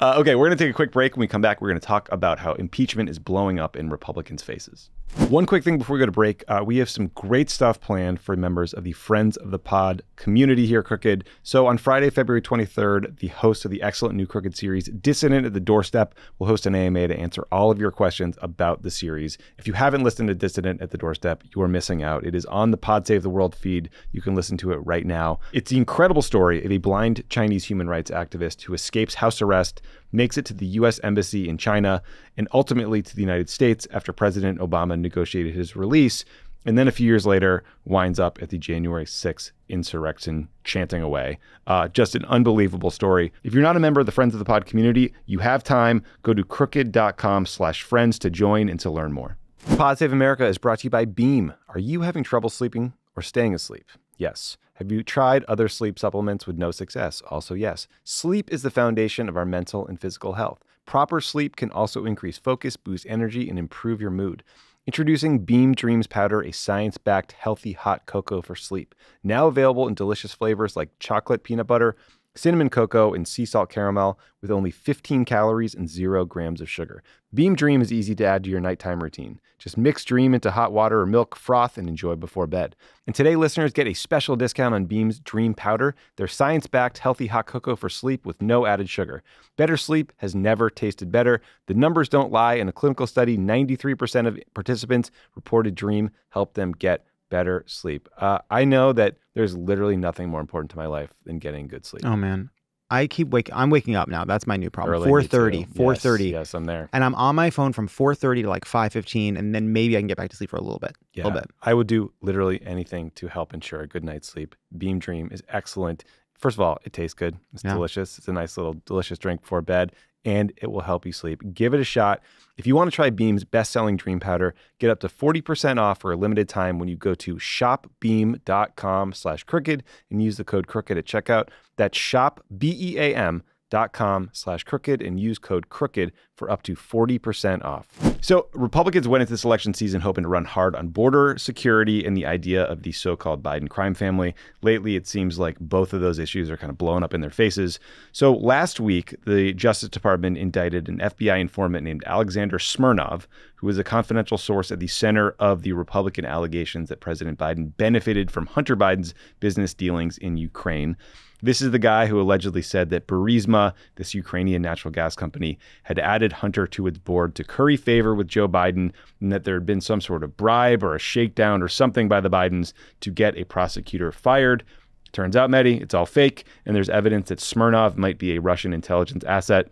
Uh, okay, we're going to take a quick break. When we come back, we're going to talk about how impeachment is blowing up in Republicans' faces. One quick thing before we go to break uh, we have some great stuff planned for members of the Friends of the Pod community here, Crooked. So on Friday, February 23rd, the host of the excellent new Crooked series, Dissident at the Doorstep, will host an AMA to answer all of your questions about the series. If you haven't listened to Dissident at the Doorstep, you are missing out. It is on the Pod Save the World feed. You can listen to it right now. It's the incredible story of a blind Chinese human rights activist who escapes house arrest makes it to the U.S. Embassy in China, and ultimately to the United States after President Obama negotiated his release. And then a few years later, winds up at the January 6th insurrection, chanting away. Uh, just an unbelievable story. If you're not a member of the Friends of the Pod community, you have time. Go to crooked.com slash friends to join and to learn more. Pod Save America is brought to you by Beam. Are you having trouble sleeping or staying asleep? Yes. Have you tried other sleep supplements with no success? Also, yes. Sleep is the foundation of our mental and physical health. Proper sleep can also increase focus, boost energy, and improve your mood. Introducing Beam Dreams Powder, a science backed healthy hot cocoa for sleep. Now available in delicious flavors like chocolate peanut butter, cinnamon cocoa, and sea salt caramel with only 15 calories and zero grams of sugar. Beam Dream is easy to add to your nighttime routine. Just mix Dream into hot water or milk, froth, and enjoy before bed. And today, listeners get a special discount on Beam's Dream Powder, their science backed healthy hot cocoa for sleep with no added sugar. Better sleep has never tasted better. The numbers don't lie. In a clinical study, 93% of participants reported Dream helped them get better sleep. Uh, I know that there's literally nothing more important to my life than getting good sleep. Oh man. I keep waking. I'm waking up now. That's my new problem. 4:30, 4:30. Yes, yes, I'm there. And I'm on my phone from 4:30 to like 5:15, and then maybe I can get back to sleep for a little bit. Yeah, a little bit. I would do literally anything to help ensure a good night's sleep. Beam Dream is excellent. First of all, it tastes good. It's Yeah. delicious. It's a nice little delicious drink before bed, and it will help you sleep. Give it a shot. If you want to try Beam's best-selling Dream Powder, get up to 40% off for a limited time when you go to shopbeam.com slash crooked and use the code crooked at checkout. That's shop, B-E-A-M, dot com slash crooked and use code crooked for up to 40% off. So Republicans went into this election season hoping to run hard on border security and the idea of the so-called Biden crime family. Lately, it seems like both of those issues are kind of blowing up in their faces. So last week, the Justice Department indicted an FBI informant named Alexander Smirnov, who was a confidential source at the center of the Republican allegations that President Biden benefited from Hunter Biden's business dealings in Ukraine. This is the guy who allegedly said that Burisma, this Ukrainian natural gas company, had added Hunter to its board to curry favor with Joe Biden and that there had been some sort of bribe or a shakedown or something by the Bidens to get a prosecutor fired. Turns out, Mehdi, it's all fake, and there's evidence that Smirnov might be a Russian intelligence asset.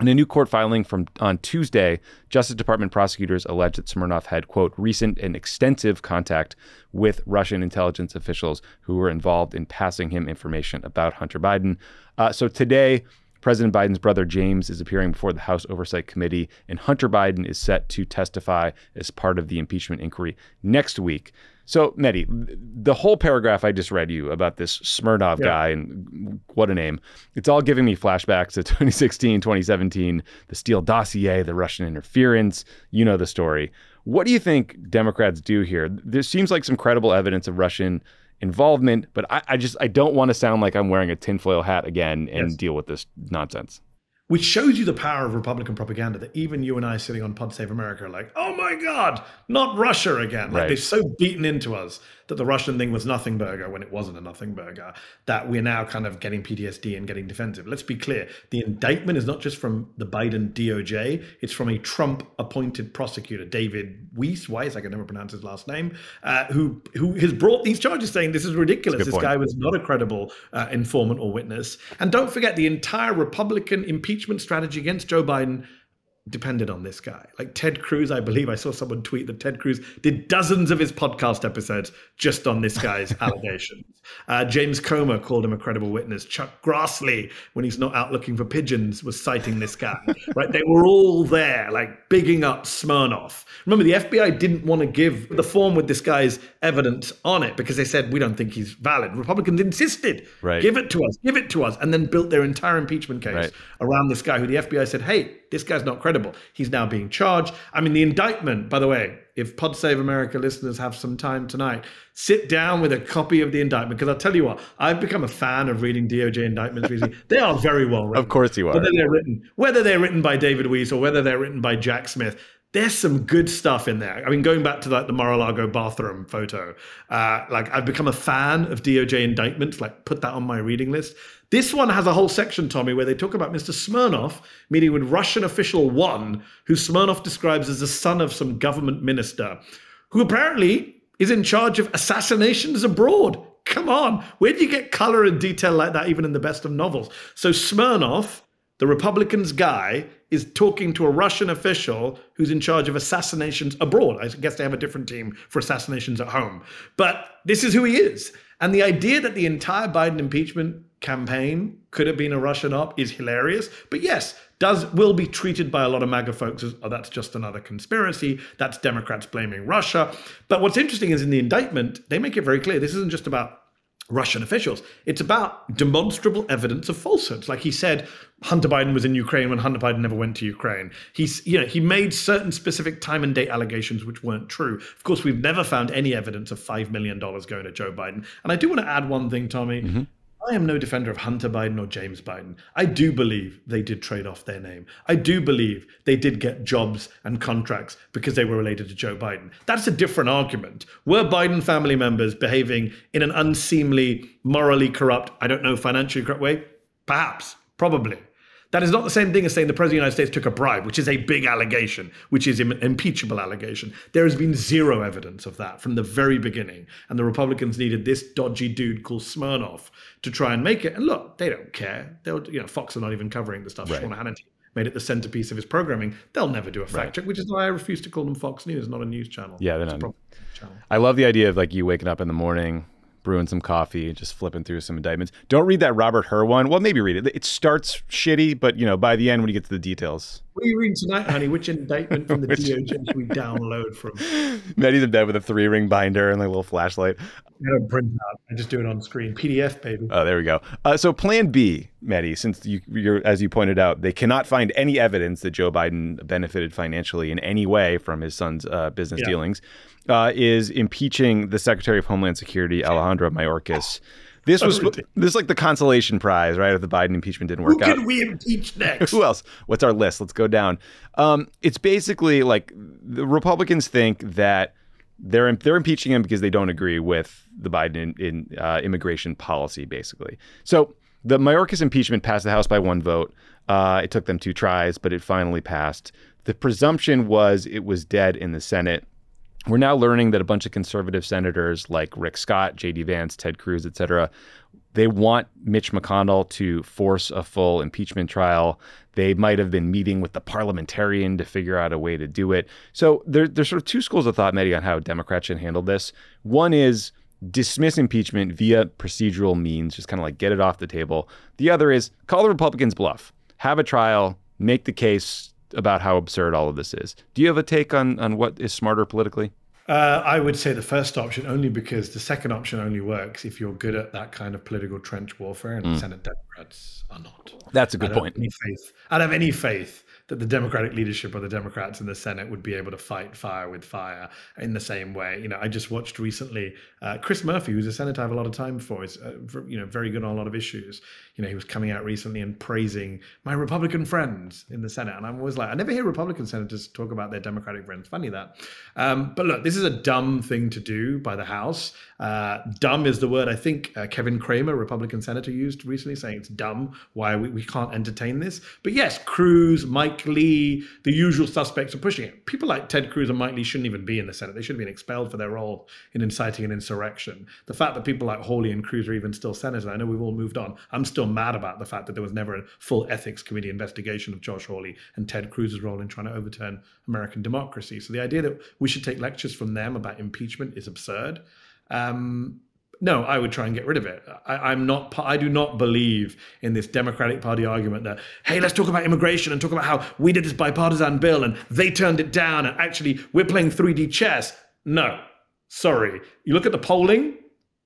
In a new court filing from on Tuesday, Justice Department prosecutors allege that Smirnov had, quote, recent and extensive contact with Russian intelligence officials who were involved in passing him information about Hunter Biden. Uh, so today, President Biden's brother James is appearing before the House Oversight Committee, and Hunter Biden is set to testify as part of the impeachment inquiry next week. So, Mehdi, the whole paragraph I just read you about this Smirnov Yeah. guy and what a name, it's all giving me flashbacks to 2016, 2017, the Steele dossier, the Russian interference. You know the story. What do you think Democrats do here? There seems like some credible evidence of Russian involvement, but I, I just I don't want to sound like I'm wearing a tinfoil hat again and Yes. deal with this nonsense. Which shows you the power of Republican propaganda that even you and I sitting on Pod Save America are like, oh my God, not Russia again. Like Right. they're so beaten into us that the Russian thing was nothing burger when it wasn't a nothing burger, that we're now kind of getting PTSD and getting defensive. Let's be clear the indictment is not just from the Biden DOJ, it's from a Trump appointed prosecutor, David Weiss, Weiss, I can never pronounce his last name, uh, who, who has brought these charges saying this is ridiculous. This point. guy was not a credible uh, informant or witness. And don't forget the entire Republican impeachment strategy against Joe Biden depended on this guy. Like Ted Cruz, I believe I saw someone tweet that Ted Cruz did dozens of his podcast episodes just on this guy's allegations. Uh, James Comer called him a credible witness. Chuck Grassley, when he's not out looking for pigeons, was citing this guy. right? They were all there, like bigging up Smirnov. Remember, the FBI didn't want to give the form with this guy's evidence on it because they said we don't think he's valid. Republicans insisted, right. give it to us, give it to us, and then built their entire impeachment case right. around this guy who the FBI said, hey, this guy's not credible. He's now being charged. I mean, the indictment, by the way, if Pod Save America listeners have some time tonight, sit down with a copy of the indictment. Because I'll tell you what, I've become a fan of reading DOJ indictments recently. They are very well written. Of course you are. Whether they're written, whether they're written by David Weiss or whether they're written by Jack Smith, there's some good stuff in there. I mean, going back to like the Mar-a-Lago bathroom photo, uh, like I've become a fan of DOJ indictments. Like, put that on my reading list. This one has a whole section, Tommy, where they talk about Mr. Smirnov meeting with Russian official one, who Smirnov describes as the son of some government minister, who apparently is in charge of assassinations abroad. Come on, where do you get color and detail like that, even in the best of novels? So Smirnov, the Republicans guy, is talking to a Russian official who's in charge of assassinations abroad. I guess they have a different team for assassinations at home. But this is who he is. And the idea that the entire Biden impeachment campaign could have been a Russian op is hilarious. But yes, does will be treated by a lot of MAGA folks as oh, that's just another conspiracy. That's Democrats blaming Russia. But what's interesting is in the indictment, they make it very clear this isn't just about Russian officials. It's about demonstrable evidence of falsehoods. Like he said, Hunter Biden was in Ukraine when Hunter Biden never went to Ukraine. He's, you know, he made certain specific time and date allegations which weren't true. Of course, we've never found any evidence of $5 million going to Joe Biden. And I do want to add one thing, Tommy. Mm-hmm. I am no defender of Hunter Biden or James Biden. I do believe they did trade off their name. I do believe they did get jobs and contracts because they were related to Joe Biden. That's a different argument. Were Biden family members behaving in an unseemly, morally corrupt, I don't know, financially corrupt way? Perhaps, probably. That is not the same thing as saying the President of the United States took a bribe, which is a big allegation, which is an impeachable allegation. There has been zero evidence of that from the very beginning. And the Republicans needed this dodgy dude called Smirnov to try and make it. And look, they don't care. They'll, you know, Fox are not even covering the stuff. Right. Sean Hannity made it the centerpiece of his programming. They'll never do a fact right. check, which is why I refuse to call them Fox News, not a news channel. Yeah, they're not. I love the idea of like you waking up in the morning, brewing some coffee, just flipping through some indictments. Don't read that Robert Hur one. Well, maybe read it. It starts shitty, but you know, by the end, when you get to the details. What are you reading tonight, honey? Which indictment from the Which... DOJ should we download from? Mehdi's in bed with a three ring binder and like a little flashlight. I don't print out. I just do it on screen. PDF, baby. Oh, there we go. Uh, so, Plan B, Meddy, since you, you're, as you pointed out, they cannot find any evidence that Joe Biden benefited financially in any way from his son's uh, business yeah. dealings uh, is impeaching the Secretary of Homeland Security, Alejandro Mayorkas. This was this is like the consolation prize, right? If the Biden impeachment didn't work out, who can we impeach next? who else? What's our list? Let's go down. Um, it's basically like the Republicans think that they're they're impeaching him because they don't agree with the Biden in, in uh, immigration policy, basically. So the Mayorkas impeachment passed the House by one vote. Uh, it took them two tries, but it finally passed. The presumption was it was dead in the Senate. We're now learning that a bunch of conservative senators like Rick Scott, J.D. Vance, Ted Cruz, et cetera, they want Mitch McConnell to force a full impeachment trial. They might have been meeting with the parliamentarian to figure out a way to do it. So there, there's sort of two schools of thought, Mehdi, on how Democrats should handle this. One is dismiss impeachment via procedural means, just kind of like get it off the table. The other is call the Republicans bluff, have a trial, make the case about how absurd all of this is. Do you have a take on on what is smarter politically? Uh, I would say the first option only because the second option only works if you're good at that kind of political trench warfare, and mm. Senate Democrats are not. That's a good point. Any faith, I'd have any faith that the Democratic leadership or the Democrats in the Senate would be able to fight fire with fire in the same way. You know, I just watched recently uh, Chris Murphy, who's a senator I have a lot of time for, is uh, you know very good on a lot of issues. You know, he was coming out recently and praising my Republican friends in the Senate, and I'm always like, I never hear Republican senators talk about their Democratic friends. Funny that. Um, but look, this is a dumb thing to do by the House. Uh, dumb is the word I think uh, Kevin Cramer, Republican senator, used recently, saying it's dumb. Why we, we can't entertain this? But yes, Cruz, Mike Lee, the usual suspects are pushing it. People like Ted Cruz and Mike Lee shouldn't even be in the Senate. They should have been expelled for their role in inciting an insurrection. The fact that people like Hawley and Cruz are even still senators, I know we've all moved on. I'm still mad about the fact that there was never a full ethics committee investigation of Josh Hawley and Ted Cruz's role in trying to overturn American democracy. So the idea that we should take lectures from them about impeachment is absurd. Um, no, I would try and get rid of it. I, am not. I do not believe in this Democratic Party argument that hey, let's talk about immigration and talk about how we did this bipartisan bill and they turned it down and actually we're playing 3D chess. No, sorry. You look at the polling.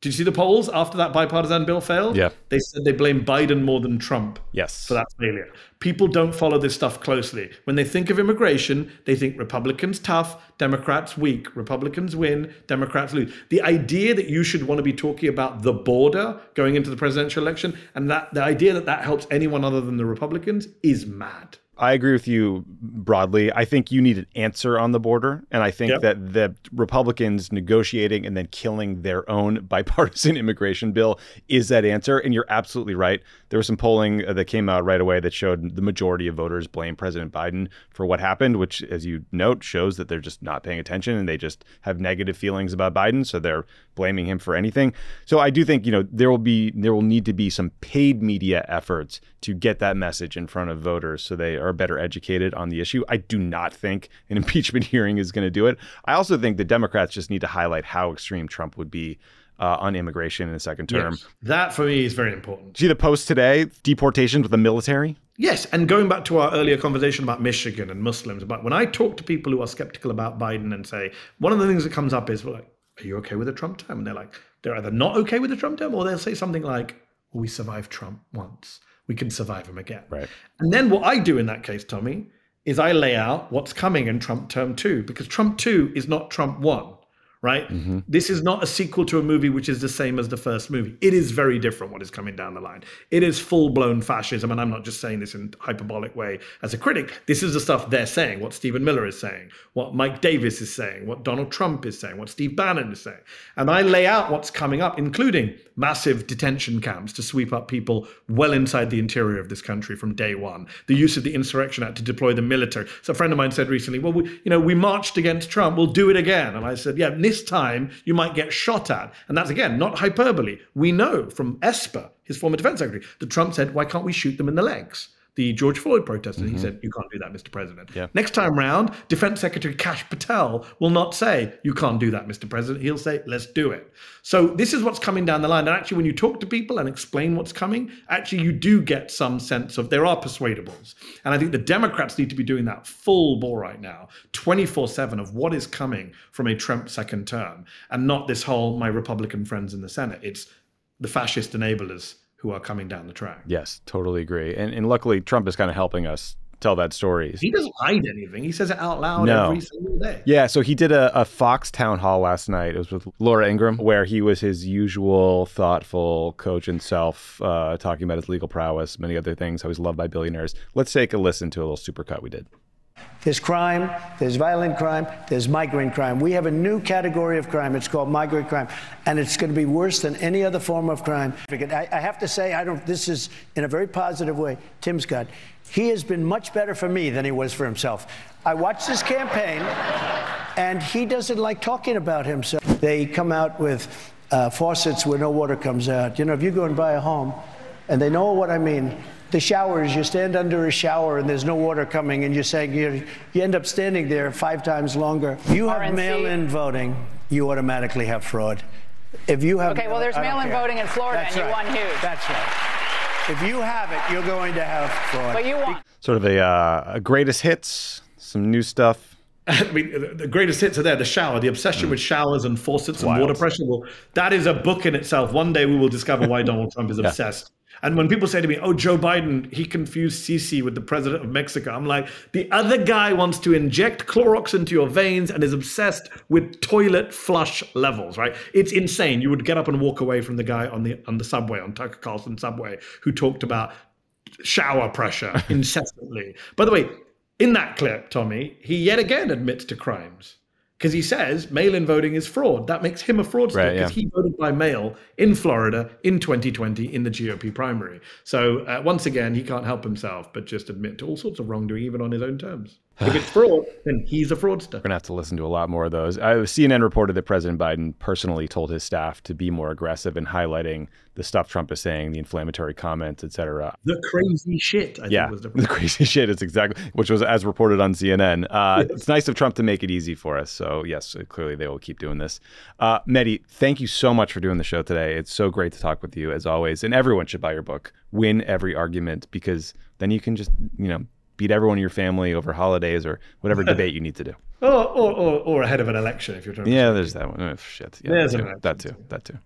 Did you see the polls after that bipartisan bill failed? Yeah. They said they blame Biden more than Trump. Yes. For that failure. People don't follow this stuff closely. When they think of immigration, they think Republicans tough, Democrats weak. Republicans win, Democrats lose. The idea that you should want to be talking about the border going into the presidential election and that the idea that that helps anyone other than the Republicans is mad. I agree with you broadly. I think you need an answer on the border. And I think yep. that the Republicans negotiating and then killing their own bipartisan immigration bill is that answer. And you're absolutely right. There was some polling uh, that came out right away that showed the majority of voters blame President Biden for what happened, which, as you note, shows that they're just not paying attention and they just have negative feelings about Biden. So they're blaming him for anything. So I do think, you know, there will be, there will need to be some paid media efforts to get that message in front of voters so they are better educated on the issue. I do not think an impeachment hearing is going to do it. I also think the Democrats just need to highlight how extreme Trump would be uh, on immigration in the second term. Yes, that for me is very important. See the post today, deportations with the military? Yes, and going back to our earlier conversation about Michigan and Muslims, but when I talk to people who are skeptical about Biden and say, one of the things that comes up is, well, like, are you okay with a Trump term? And they're like, they're either not okay with a Trump term or they'll say something like, well, we survived Trump once we can survive him again. Right. And then what I do in that case, Tommy, is I lay out what's coming in Trump term two, because Trump two is not Trump one right? Mm-hmm. This is not a sequel to a movie which is the same as the first movie. It is very different what is coming down the line. It is full blown fascism. And I'm not just saying this in hyperbolic way as a critic. This is the stuff they're saying, what Stephen Miller is saying, what Mike Davis is saying, what Donald Trump is saying, what Steve Bannon is saying. And I lay out what's coming up, including massive detention camps to sweep up people well inside the interior of this country from day one, the use of the Insurrection Act to deploy the military. So a friend of mine said recently, well, we, you know, we marched against Trump, we'll do it again. And I said, yeah, this time you might get shot at. And that's, again, not hyperbole. We know from Esper, his former defense secretary, that Trump said, why can't we shoot them in the legs? The George Floyd protesters. Mm-hmm. He said, You can't do that, Mr. President. Yeah. Next time round, Defense Secretary Kash Patel will not say, You can't do that, Mr. President. He'll say, Let's do it. So this is what's coming down the line. And actually, when you talk to people and explain what's coming, actually, you do get some sense of there are persuadables. And I think the Democrats need to be doing that full bore right now, 24 7 of what is coming from a Trump second term, and not this whole my Republican friends in the Senate. It's the fascist enablers who are coming down the track. Yes, totally agree. And and luckily Trump is kind of helping us tell that story. He doesn't hide anything. He says it out loud no. every single day. Yeah, so he did a, a, Fox town hall last night. It was with Laura Ingraham, where he was his usual thoughtful coach and self, uh, talking about his legal prowess, many other things, how he's loved by billionaires. Let's take a listen to a little supercut we did. There's crime, there's violent crime, there's migrant crime. We have a new category of crime. It's called migrant crime, and it's going to be worse than any other form of crime. I, I have to say, I don't. This is in a very positive way. Tim Scott, he has been much better for me than he was for himself. I watched his campaign, and he doesn't like talking about himself. They come out with uh, faucets where no water comes out. You know, if you go and buy a home, and they know what I mean the showers, you stand under a shower and there's no water coming, and you're saying you you end up standing there five times longer. You have mail-in voting, you automatically have fraud. If you have okay, well, there's mail-in voting in Florida, That's and you won huge. That's right. If you have it, you're going to have fraud. But you won. Sort of a, uh, a greatest hits, some new stuff. I mean, the greatest hits are there. The shower, the obsession mm. with showers and faucets and water pressure. Well, that is a book in itself. One day we will discover why Donald Trump is yeah. obsessed and when people say to me, oh, Joe Biden, he confused Sisi with the president of Mexico, I'm like, the other guy wants to inject Clorox into your veins and is obsessed with toilet flush levels, right? It's insane. You would get up and walk away from the guy on the on the subway, on Tucker Carlson subway, who talked about shower pressure incessantly. By the way, in that clip, Tommy, he yet again admits to crimes. Because he says mail-in voting is fraud. That makes him a fraudster Right, because yeah. he voted by mail in Florida in 2020 in the GOP primary. So uh, once again, he can't help himself but just admit to all sorts of wrongdoing, even on his own terms. If it's fraud, then he's a fraudster. We're gonna have to listen to a lot more of those. I, CNN reported that President Biden personally told his staff to be more aggressive in highlighting the stuff Trump is saying, the inflammatory comments, et cetera. The crazy shit. I yeah, think was the the crazy shit is exactly which was as reported on CNN. Uh, It's nice of Trump to make it easy for us. So yes, clearly they will keep doing this. Uh, Mehdi, thank you so much for doing the show today. It's so great to talk with you as always. And everyone should buy your book, Win Every Argument, because then you can just you know beat everyone in your family over holidays or whatever debate you need to do. Or, or, or, or ahead of an election if you're trying. to Yeah, there's that one. Oh, shit. Yeah, There's that too. That too. That too.